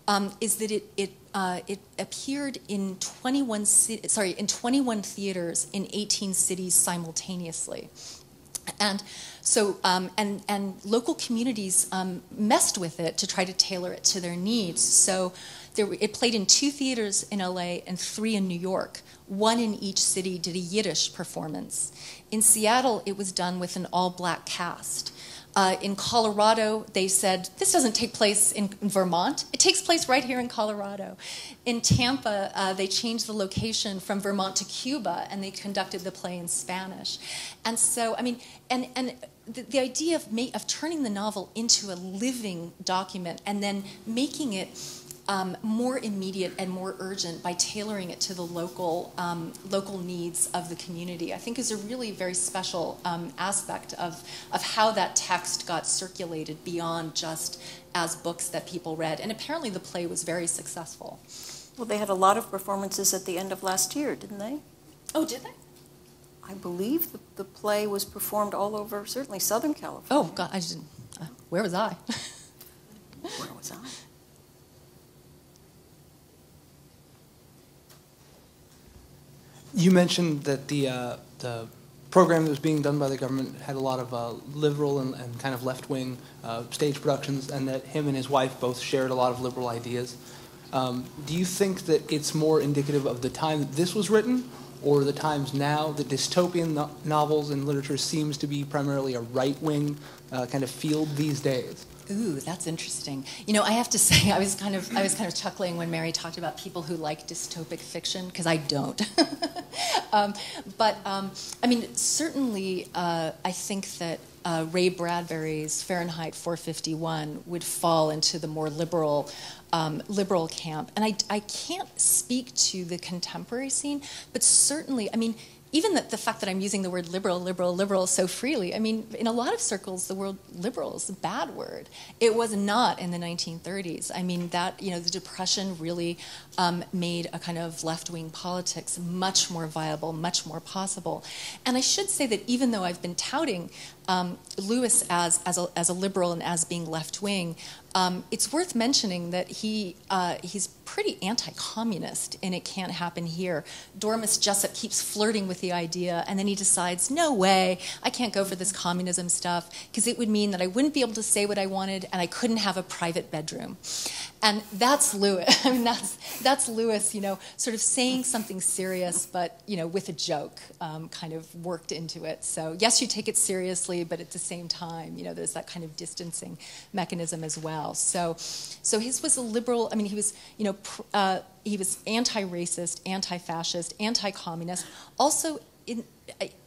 um, is that it, it, uh, it appeared in 21, sorry, in 21 theaters in 18 cities simultaneously. And so, um, and, and local communities um, messed with it to try to tailor it to their needs. So, there, it played in two theaters in LA and three in New York. One in each city did a Yiddish performance. In Seattle, it was done with an all black cast. Uh, in Colorado, they said, this doesn't take place in, Vermont. It takes place right here in Colorado. In Tampa, uh, they changed the location from Vermont to Cuba and they conducted the play in Spanish. And so, I mean, and, and the, the idea of, ma- of turning the novel into a living document and then making it um, more immediate and more urgent by tailoring it to the local um, local needs of the community. I think is a really very special um, aspect of of how that text got circulated beyond just as books that people read. And apparently, the play was very successful. Well, they had a lot of performances at the end of last year, didn't they? Oh, did they? I believe the, the play was performed all over, certainly Southern California. Oh God, I didn't. Uh, where was I? <laughs> where was I? You mentioned that the uh, the program that was being done by the government had a lot of uh, liberal and, and, kind of left wing uh, stage productions, and that him and his wife both shared a lot of liberal ideas. Um, do you think that it's more indicative of the time that this was written, or the times now the dystopian no- novels and literature seems to be primarily a right wing uh, kind of field these days? Ooh, that's interesting. You know, I have to <laughs> say, I was kind of, I was kind of chuckling when Mary talked about people who like dystopic fiction because I don't. <laughs> um, but um, I mean, certainly, uh, I think that uh, Ray Bradbury's Fahrenheit 451 would fall into the more liberal, um, liberal camp. And I, I can't speak to the contemporary scene, but certainly, I mean, even the, the fact that I'm using the word liberal, liberal, liberal so freely, I mean, in a lot of circles, the word liberal is a bad word. It was not in the 1930s. I mean, that, you know, the Depression really um, made a kind of left wing politics much more viable, much more possible. And I should say that even though I've been touting um, Lewis as, as, a, as a liberal and as being left wing, um, it's worth mentioning that he uh, he's pretty anti-communist, and it can't happen here. Doremus Jessup keeps flirting with the idea, and then he decides, no way, I can't go for this communism stuff because it would mean that I wouldn't be able to say what I wanted, and I couldn't have a private bedroom. And that's Lewis. <laughs> I mean, that's that's Lewis. You know, sort of saying something serious, but you know, with a joke, um, kind of worked into it. So yes, you take it seriously, but at the same time, you know, there's that kind of distancing mechanism as well. So, so his was a liberal. I mean, he was, you know, pr- uh, he was anti-racist, anti-fascist, anti-communist. Also in,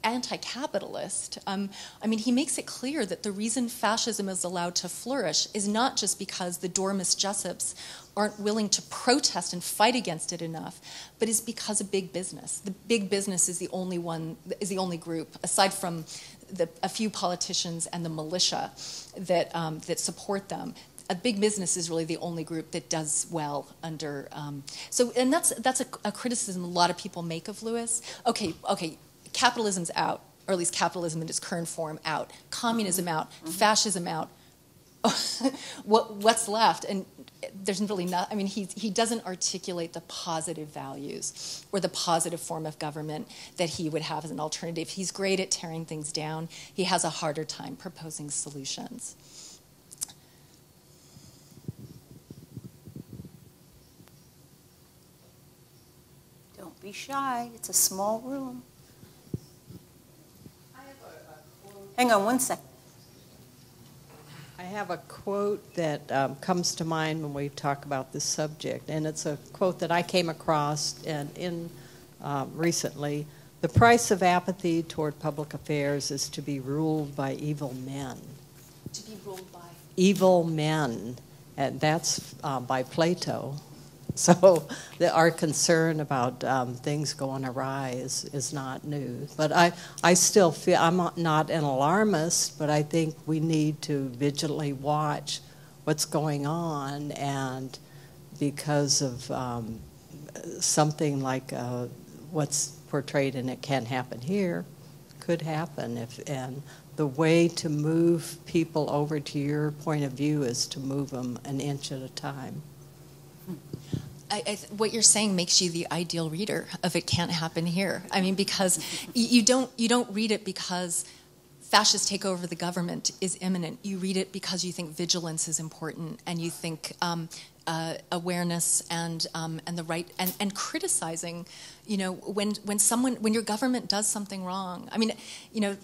anti-capitalist. Um, I mean, he makes it clear that the reason fascism is allowed to flourish is not just because the Doremus Jessups aren't willing to protest and fight against it enough, but is because of big business. The big business is the only one is the only group, aside from the, a few politicians and the militia that um, that support them a big business is really the only group that does well under. Um, so, and that's that's a, a, criticism a lot of people make of Lewis. Okay, okay, capitalism's out, or at least capitalism in its current form out. Communism out, mm-hmm. fascism out. <laughs> what, what's left? And there's really not, I mean, he, he doesn't articulate the positive values or the positive form of government that he would have as an alternative. He's great at tearing things down, he has a harder time proposing solutions. Don't be shy, it's a small room. Hang on one second. I have a quote that um, comes to mind when we talk about this subject, and it's a quote that I came across and in uh, recently. The price of apathy toward public affairs is to be ruled by evil men. To be ruled by evil men, and that's uh, by Plato. <laughs> So the, our concern about um, things going awry is, is not new. But I, I still feel, I'm not an alarmist, but I think we need to vigilantly watch what's going on. And because of um, something like uh, what's portrayed and It Can't Happen Here, could happen. If, and the way to move people over to your point of view is to move them an inch at a time. I, I, what you're saying makes you the ideal reader of "It Can't Happen Here." I mean, because you don't you don't read it because fascist takeover of the government is imminent. You read it because you think vigilance is important, and you think um, uh, awareness and um, and the right and, and criticizing. You know, when when someone when your government does something wrong. I mean, you know,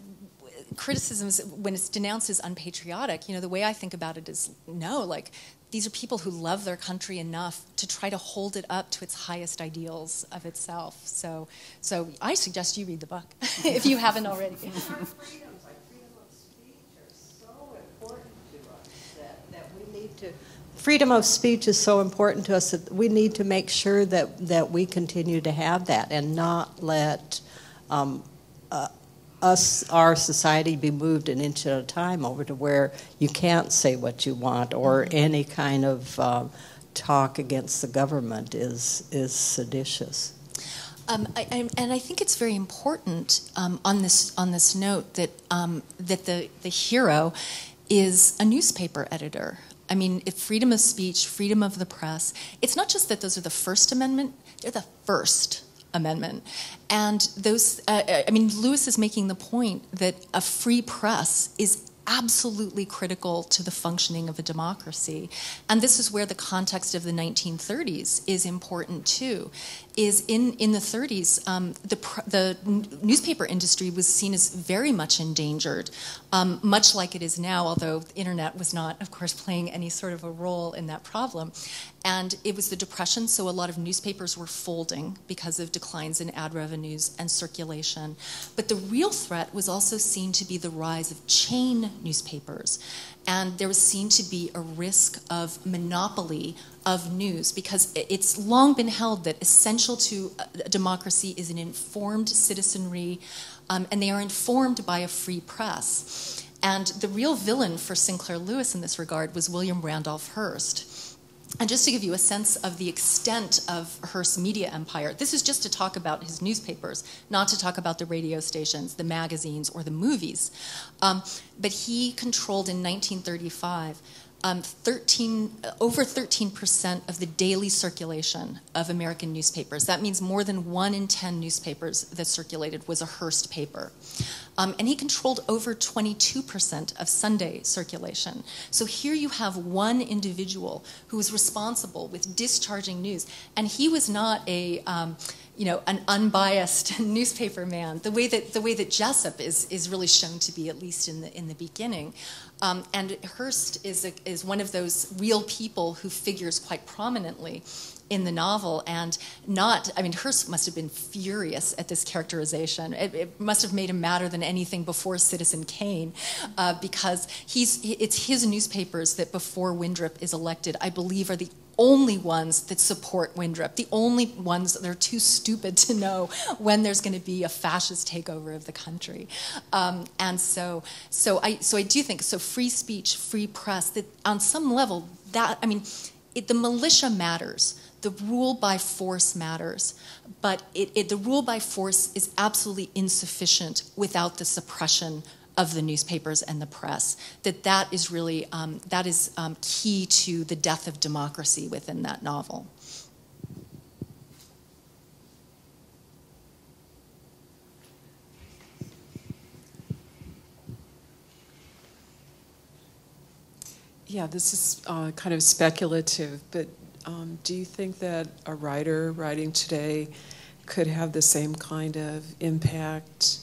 criticism is when it's denounced as unpatriotic you know the way i think about it is no like these are people who love their country enough to try to hold it up to its highest ideals of itself. So, so I suggest you read the book <laughs> if you haven't already. freedom of speech is so important to us that we need to make sure that, that we continue to have that and not let um, uh, us, our society, be moved an inch at a time over to where you can't say what you want or mm-hmm. any kind of uh, talk against the government is is seditious. Um, I, I, and I think it's very important um, on this on this note that um, that the the hero is a newspaper editor. I mean, if freedom of speech, freedom of the press, it's not just that those are the First Amendment; they're the first Amendment. And those, uh, I mean, Lewis is making the point that a free press is absolutely critical to the functioning of a democracy. And this is where the context of the 1930s is important too. Is in, in the 30s, um, the, the newspaper industry was seen as very much endangered, um, much like it is now, although the internet was not, of course, playing any sort of a role in that problem. and it was the Depression, so a lot of newspapers were folding because of declines in ad revenues and circulation. But the real threat was also seen to be the rise of chain newspapers. And there was seen to be a risk of monopoly of news because it's long been held that essential to a democracy is an informed citizenry, um, and they are informed by a free press. And the real villain for Sinclair Lewis in this regard was William Randolph Hearst. And just to give you a sense of the extent of Hearst's media empire, this is just to talk about his newspapers, not to talk about the radio stations, the magazines, or the movies. Um, but he controlled in 1935 um, 13, over 13% of the daily circulation of American newspapers. That means more than one in 10 newspapers that circulated was a Hearst paper. Um, and he controlled over 22% of Sunday circulation. So here you have one individual who was responsible with discharging news. And he was not a, um, you know, an unbiased <laughs> newspaper man, the way that, the way that Jessup is, is really shown to be, at least in the, in the beginning. Um, and Hearst is, a, is one of those real people who figures quite prominently in the novel and not i mean hearst must have been furious at this characterization it, it must have made him madder than anything before citizen kane uh, because he's it's his newspapers that before windrip is elected i believe are the only ones that support Windrip, the only ones that are too stupid to know when there's going to be a fascist takeover of the country. Um, and so, so I, so I do think so. Free speech, free press. That on some level, that I mean, it, the militia matters. The rule by force matters, but it, it, the rule by force is absolutely insufficient without the suppression of the newspapers and the press. That that is really um, that is um, key to the death of democracy within that novel. Yeah, this is uh, kind of speculative, but um, do you think that a writer writing today could have the same kind of impact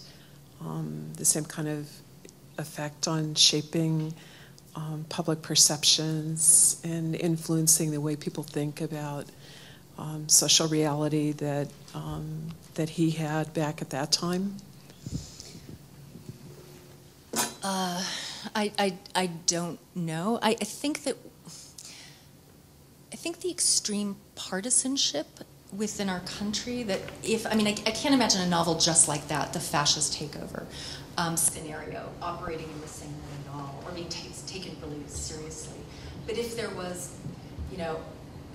um, the same kind of effect on shaping um, public perceptions and influencing the way people think about um, social reality that um, that he had back at that time? Uh, I, I, I don't know. I, I think that I think the extreme partisanship within our country that if I mean I, I, can't imagine a novel just like that, the fascist takeover um, scenario, operating in the same way at all, or being taken really seriously. But if there was, you know,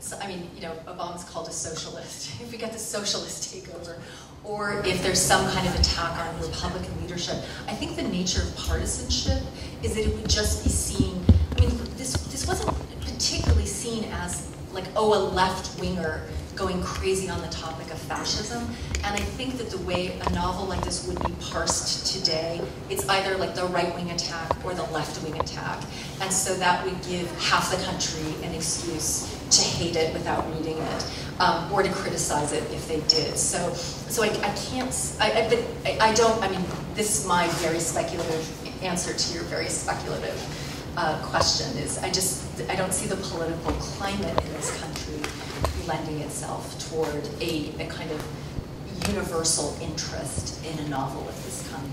so, I mean, you know, Obama's called a socialist. <laughs> if we get the socialist takeover, or if there's some kind of attack on Republican leadership, I think the nature of partisanship is that it would just be seen. I mean, this this wasn't particularly seen as like oh a left winger going crazy on the topic of fascism. And I think that the way a novel like this would be parsed today, it's either like the right wing attack or the left wing attack. And so that would give half the country an excuse to hate it without reading it, um, or to criticize it if they did. So, so I, I can't, I, I, I don't, I mean, this is my very speculative answer to your very speculative uh, question is I just, I don't see the political climate in this country lending itself toward a, a kind of universal interest in a novel of this kind.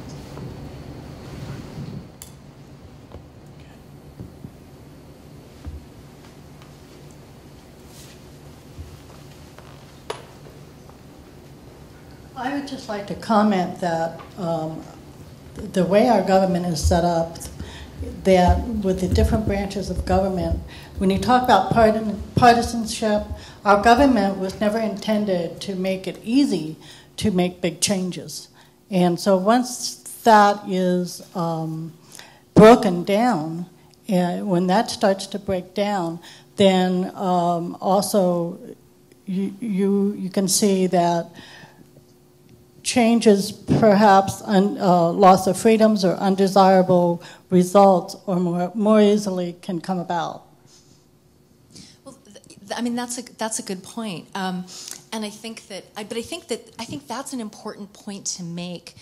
I would just like to comment that um, the way our government is set up, that with the different branches of government, when you talk about partisanship, our government was never intended to make it easy to make big changes. And so once that is um, broken down, and when that starts to break down, then um, also you, you, you can see that changes, perhaps un, uh, loss of freedoms or undesirable results, or more, more easily can come about. I mean, that's a that's a good point. Um, and I think that, I, but I think that I think that's an important point to make,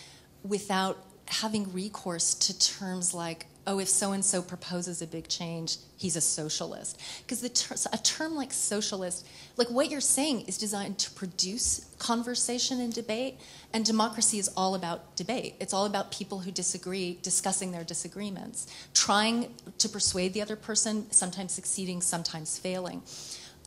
without having recourse to terms like oh, if so and so proposes a big change, he's a socialist. Because ter- a term like socialist, like what you're saying, is designed to produce conversation and debate, and democracy is all about debate. It's all about people who disagree discussing their disagreements, trying to persuade the other person, sometimes succeeding, sometimes failing.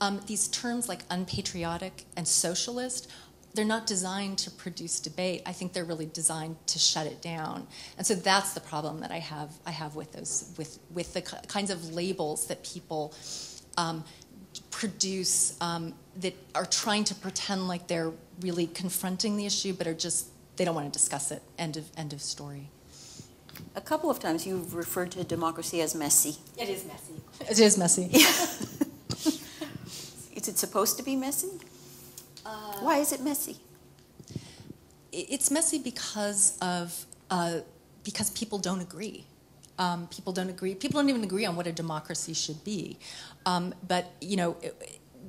Um, these terms like unpatriotic and socialist they're not designed to produce debate. I think they're really designed to shut it down. And so that's the problem that I have. I have with those with with the kinds of labels that people um, produce um, that are trying to pretend like they're really confronting the issue, but are just they don't want to discuss it. End of end of story. A couple of times you've referred to democracy as messy. It is messy. It is messy. is <laughs> it supposed to be messy? Uh, Why is it messy? It's messy because of uh, because people don't agree. Um, people don't agree. People don't even agree on what a democracy should be. Um, but you know,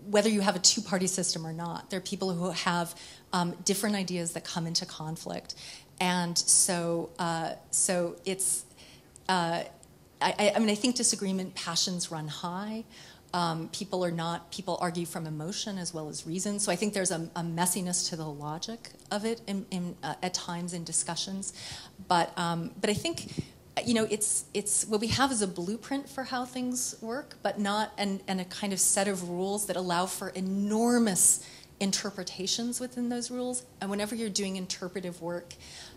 whether you have a two-party system or not, there are people who have um, different ideas that come into conflict, and so uh, so it's. Uh, I, I, mean, I think disagreement passions run high. Um, people are not, people argue from emotion as well as reason. So I think there's a, a messiness to the logic of it in, in, uh, at times in discussions. But, um, but I think, you know, it's, it's what we have is a blueprint for how things work, but not, and, and a kind of set of rules that allow for enormous interpretations within those rules. And whenever you're doing interpretive work,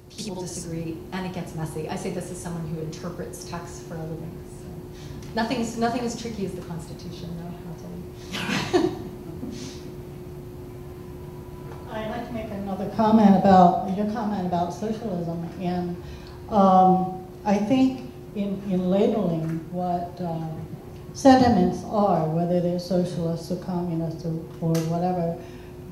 people disagree and it gets messy. I say this as someone who interprets text for a living. Nothing's, nothing as tricky as the Constitution, though, I'll tell you. <laughs> I'd like to make another comment about your comment about socialism. And um, I think in, in labeling what uh, sentiments are, whether they're socialists or communists or, or whatever,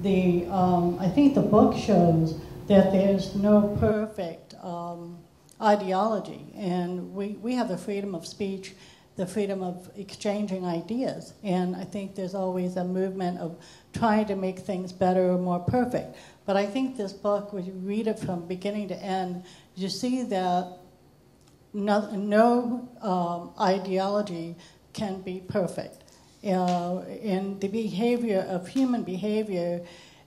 the, um, I think the book shows that there's no perfect um, ideology. And we, we have the freedom of speech the freedom of exchanging ideas. And I think there's always a movement of trying to make things better or more perfect. But I think this book, when you read it from beginning to end, you see that no, no um, ideology can be perfect. Uh, and the behavior of human behavior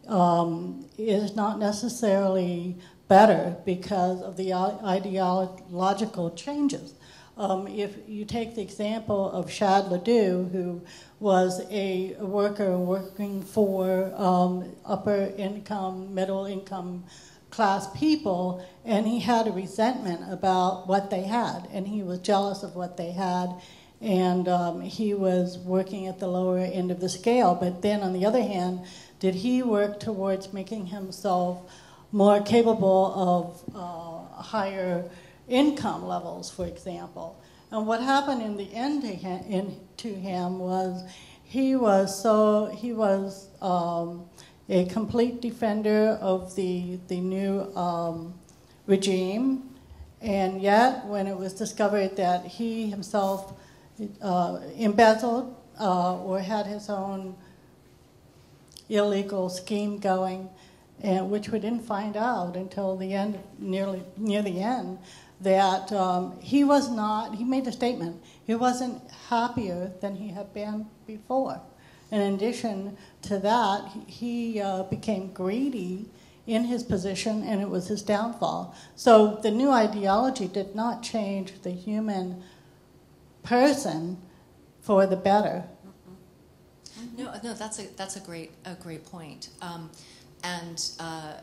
um, is not necessarily better because of the ideological changes. Um, if you take the example of Shad Ledoux, who was a worker working for um, upper income, middle income class people, and he had a resentment about what they had, and he was jealous of what they had, and um, he was working at the lower end of the scale. But then, on the other hand, did he work towards making himself more capable of uh, higher? Income levels, for example. And what happened in the end to him, in, to him was he was so he was um, a complete defender of the the new um, regime, and yet when it was discovered that he himself uh, embezzled uh, or had his own illegal scheme going, and which we didn't find out until the end, nearly near the end, that um, he was not, he made a statement, he wasn't happier than he had been before. In addition to that, he uh, became greedy in his position and it was his downfall. So the new ideology did not change the human person for the better. No, no, that's a that's a great a great point. Um, and uh,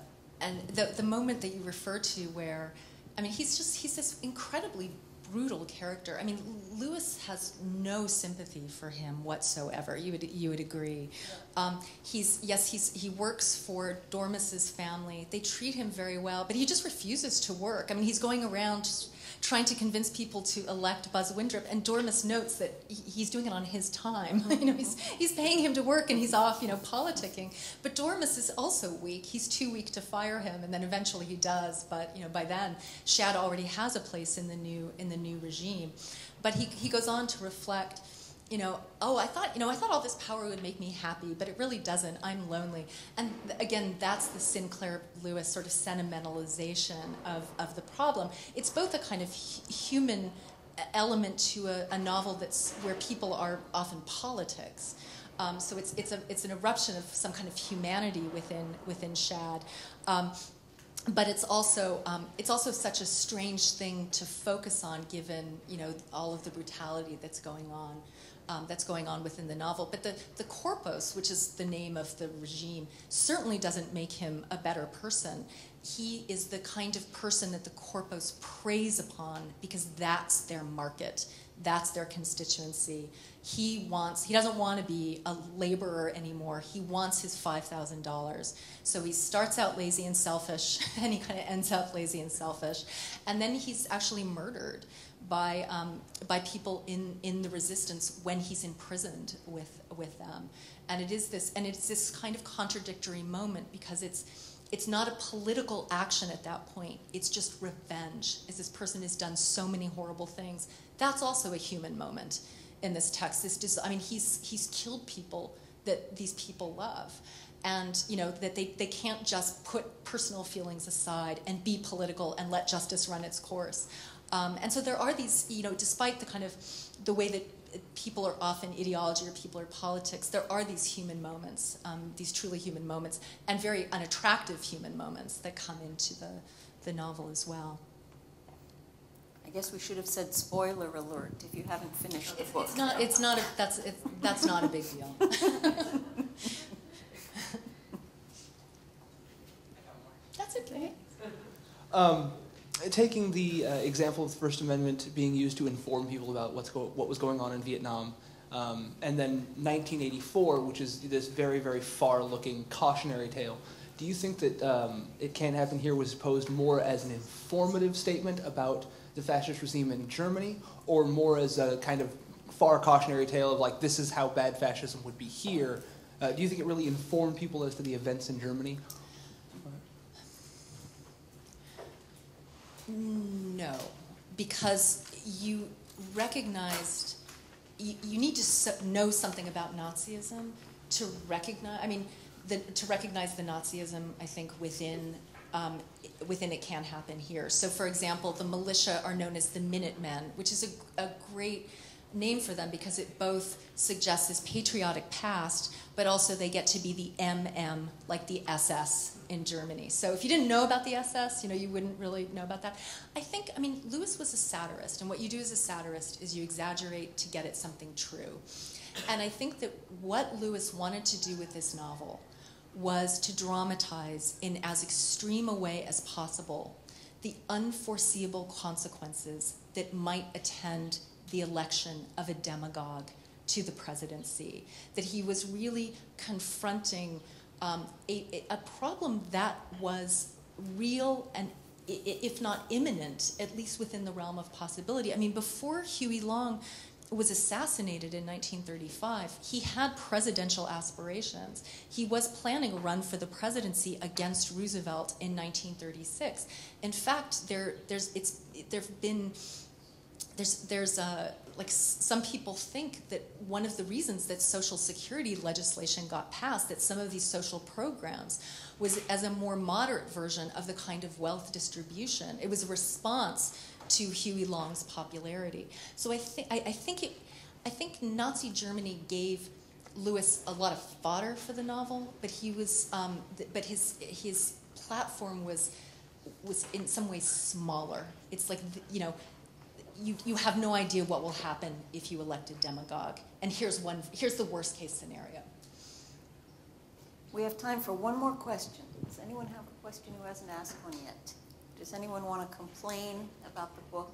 and the the moment that you refer to where I mean, he's just, he's this incredibly brutal character. I mean, Lewis has no sympathy for him whatsoever. You would you would agree. Um, he's yes, he's he works for Doremus's family. They treat him very well, but he just refuses to work. I mean, he's going around just trying to convince people to elect Buzz Windrip, and Doremus notes that he's doing it on his time. <laughs> you know, he's, he's paying him to work, and he's off, you know, politicking. But Doremus is also weak. He's too weak to fire him, and then eventually he does. But you know, by then, Shad already has a place in the new in the new regime. But he he goes on to reflect you know, oh, I thought, you know, I thought all this power would make me happy, but it really doesn't. I'm lonely. And again, that's the Sinclair Lewis sort of sentimentalization of, of the problem. It's both a kind of human element to a, a, novel that's where people are often politics. Um, so it's, it's, a, it's an eruption of some kind of humanity within, within Shad. Um, but it's also um, it's also such a strange thing to focus on, given you know all of the brutality that's going on um, that's going on within the novel. But the, the Corpos, which is the name of the regime, certainly doesn't make him a better person. He is the kind of person that the Corpos preys upon because that's their market, that's their constituency. He wants, he doesn't want to be a laborer anymore. He wants his $5,000. So he starts out lazy and selfish, <laughs> and he kind of ends up lazy and selfish. And then he's actually murdered by, um, by people in, in the resistance when he's imprisoned with, with them. And it is this, and it's this kind of contradictory moment because it's, it's not a political action at that point. It's just revenge, as this person has done so many horrible things. That's also a human moment in this text. This, I mean, he's, he's killed people that these people love and you know that they, they can't just put personal feelings aside and be political and let justice run its course um, and so there are these, you know, despite the kind of the way that people are often ideology or people are politics, there are these human moments, um, these truly human moments, and very unattractive human moments that come into the, the novel as well. I guess we should have said spoiler alert if you haven't finished the book. It's not. It's not. A, that's. It's, that's not a big deal. <laughs> <laughs> that's okay. Um, taking the uh, example of the First Amendment being used to inform people about what's what was going on in Vietnam, um, and then 1984, which is this very, very far-looking cautionary tale. Do you think that um, It Can't Happen Here was posed more as an informative statement about the fascist regime in Germany, or more as a kind of far cautionary tale of like, this is how bad fascism would be here? Uh, do you think it really informed people as to the events in Germany? No, because you recognized you, you need to know something about Nazism to recognize. I mean, the, to recognize the Nazism. I think within um, within It Can't Happen Here. So, for example, the militia are known as the Minutemen, which is a, a great name for them because it both suggests this patriotic past, but also they get to be the MM, like the SS in Germany. So if you didn't know about the SS, you know, you wouldn't really know about that. I think, I mean, Lewis was a satirist, and what you do as a satirist is you exaggerate to get at something true. And I think that what Lewis wanted to do with this novel was to dramatize in as extreme a way as possible the unforeseeable consequences that might attend the election of a demagogue to the presidency. That he was really confronting um, a, a problem that was real and if not imminent, at least within the realm of possibility. I mean, before Huey Long was assassinated in 1935, he had presidential aspirations. He was planning a run for the presidency against Roosevelt in 1936. In fact, there, there's, it's, there've been there's there's a like some people think that one of the reasons that social security legislation got passed that some of these social programs was as a more moderate version of the kind of wealth distribution. It was a response to huey long's popularity. So i think I, I think it i think nazi germany gave lewis a lot of fodder for the novel but he was um, but his his platform was was in some ways smaller. It's like you know you, you have no idea what will happen if you elect a demagogue. And here's, one, here's the worst case scenario. We have time for one more question. Does anyone have a question who hasn't asked one yet? Does anyone want to complain about the book?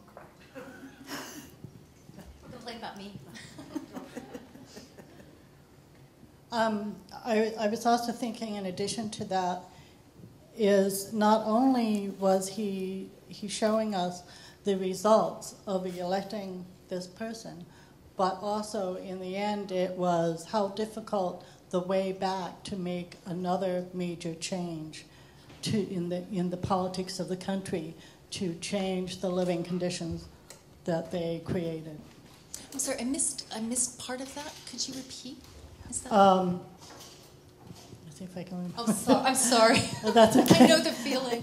complain about me. <laughs> um, I, I was also thinking, in addition to that, is not only was he he showing us the results of electing this person, but also in the end, it was how difficult the way back to make another major change to, in, the, in the politics of the country to change the living conditions that they created. I'm sorry, I missed, I missed part of that. Could you repeat? Is that um, let's see if I can remember. Oh, so, I'm sorry. <laughs> That's okay. I know the feeling.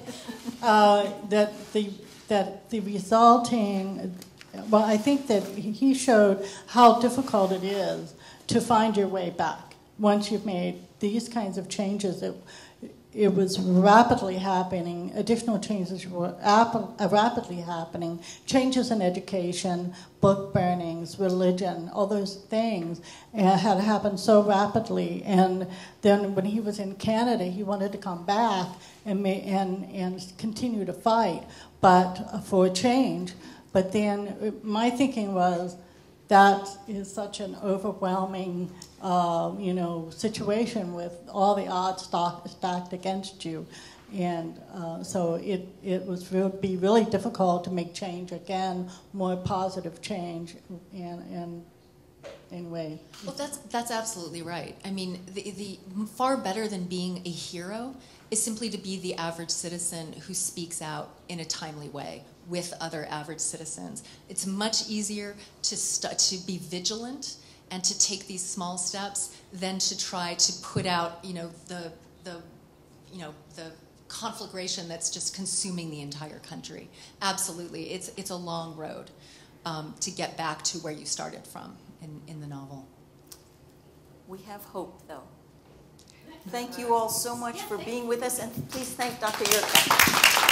Uh, that the that the resulting well, I think that he showed how difficult it is to find your way back once you've made these kinds of changes. It, it was rapidly happening, additional changes were uh, rapidly happening, changes in education, book burnings, religion, all those things uh, had happened so rapidly. And then when he was in Canada, he wanted to come back and, and, and continue to fight but for change. But then uh, my thinking was, that is such an overwhelming, uh, you know, situation with all the odds stacked against you. And uh, so it, it real, be really difficult to make change again, more positive change. In and, and anyway, Well, that's that's absolutely right. I mean, the, the far better than being a hero is simply to be the average citizen who speaks out in a timely way with other average citizens. It's much easier to st- to be vigilant and to take these small steps than to try to put out, you know, the the you know the conflagration that's just consuming the entire country. Absolutely, it's it's a long road um, to get back to where you started from in, in the novel. We have hope, though. Thank you all so much for being with us, and please thank Dr. Jurca.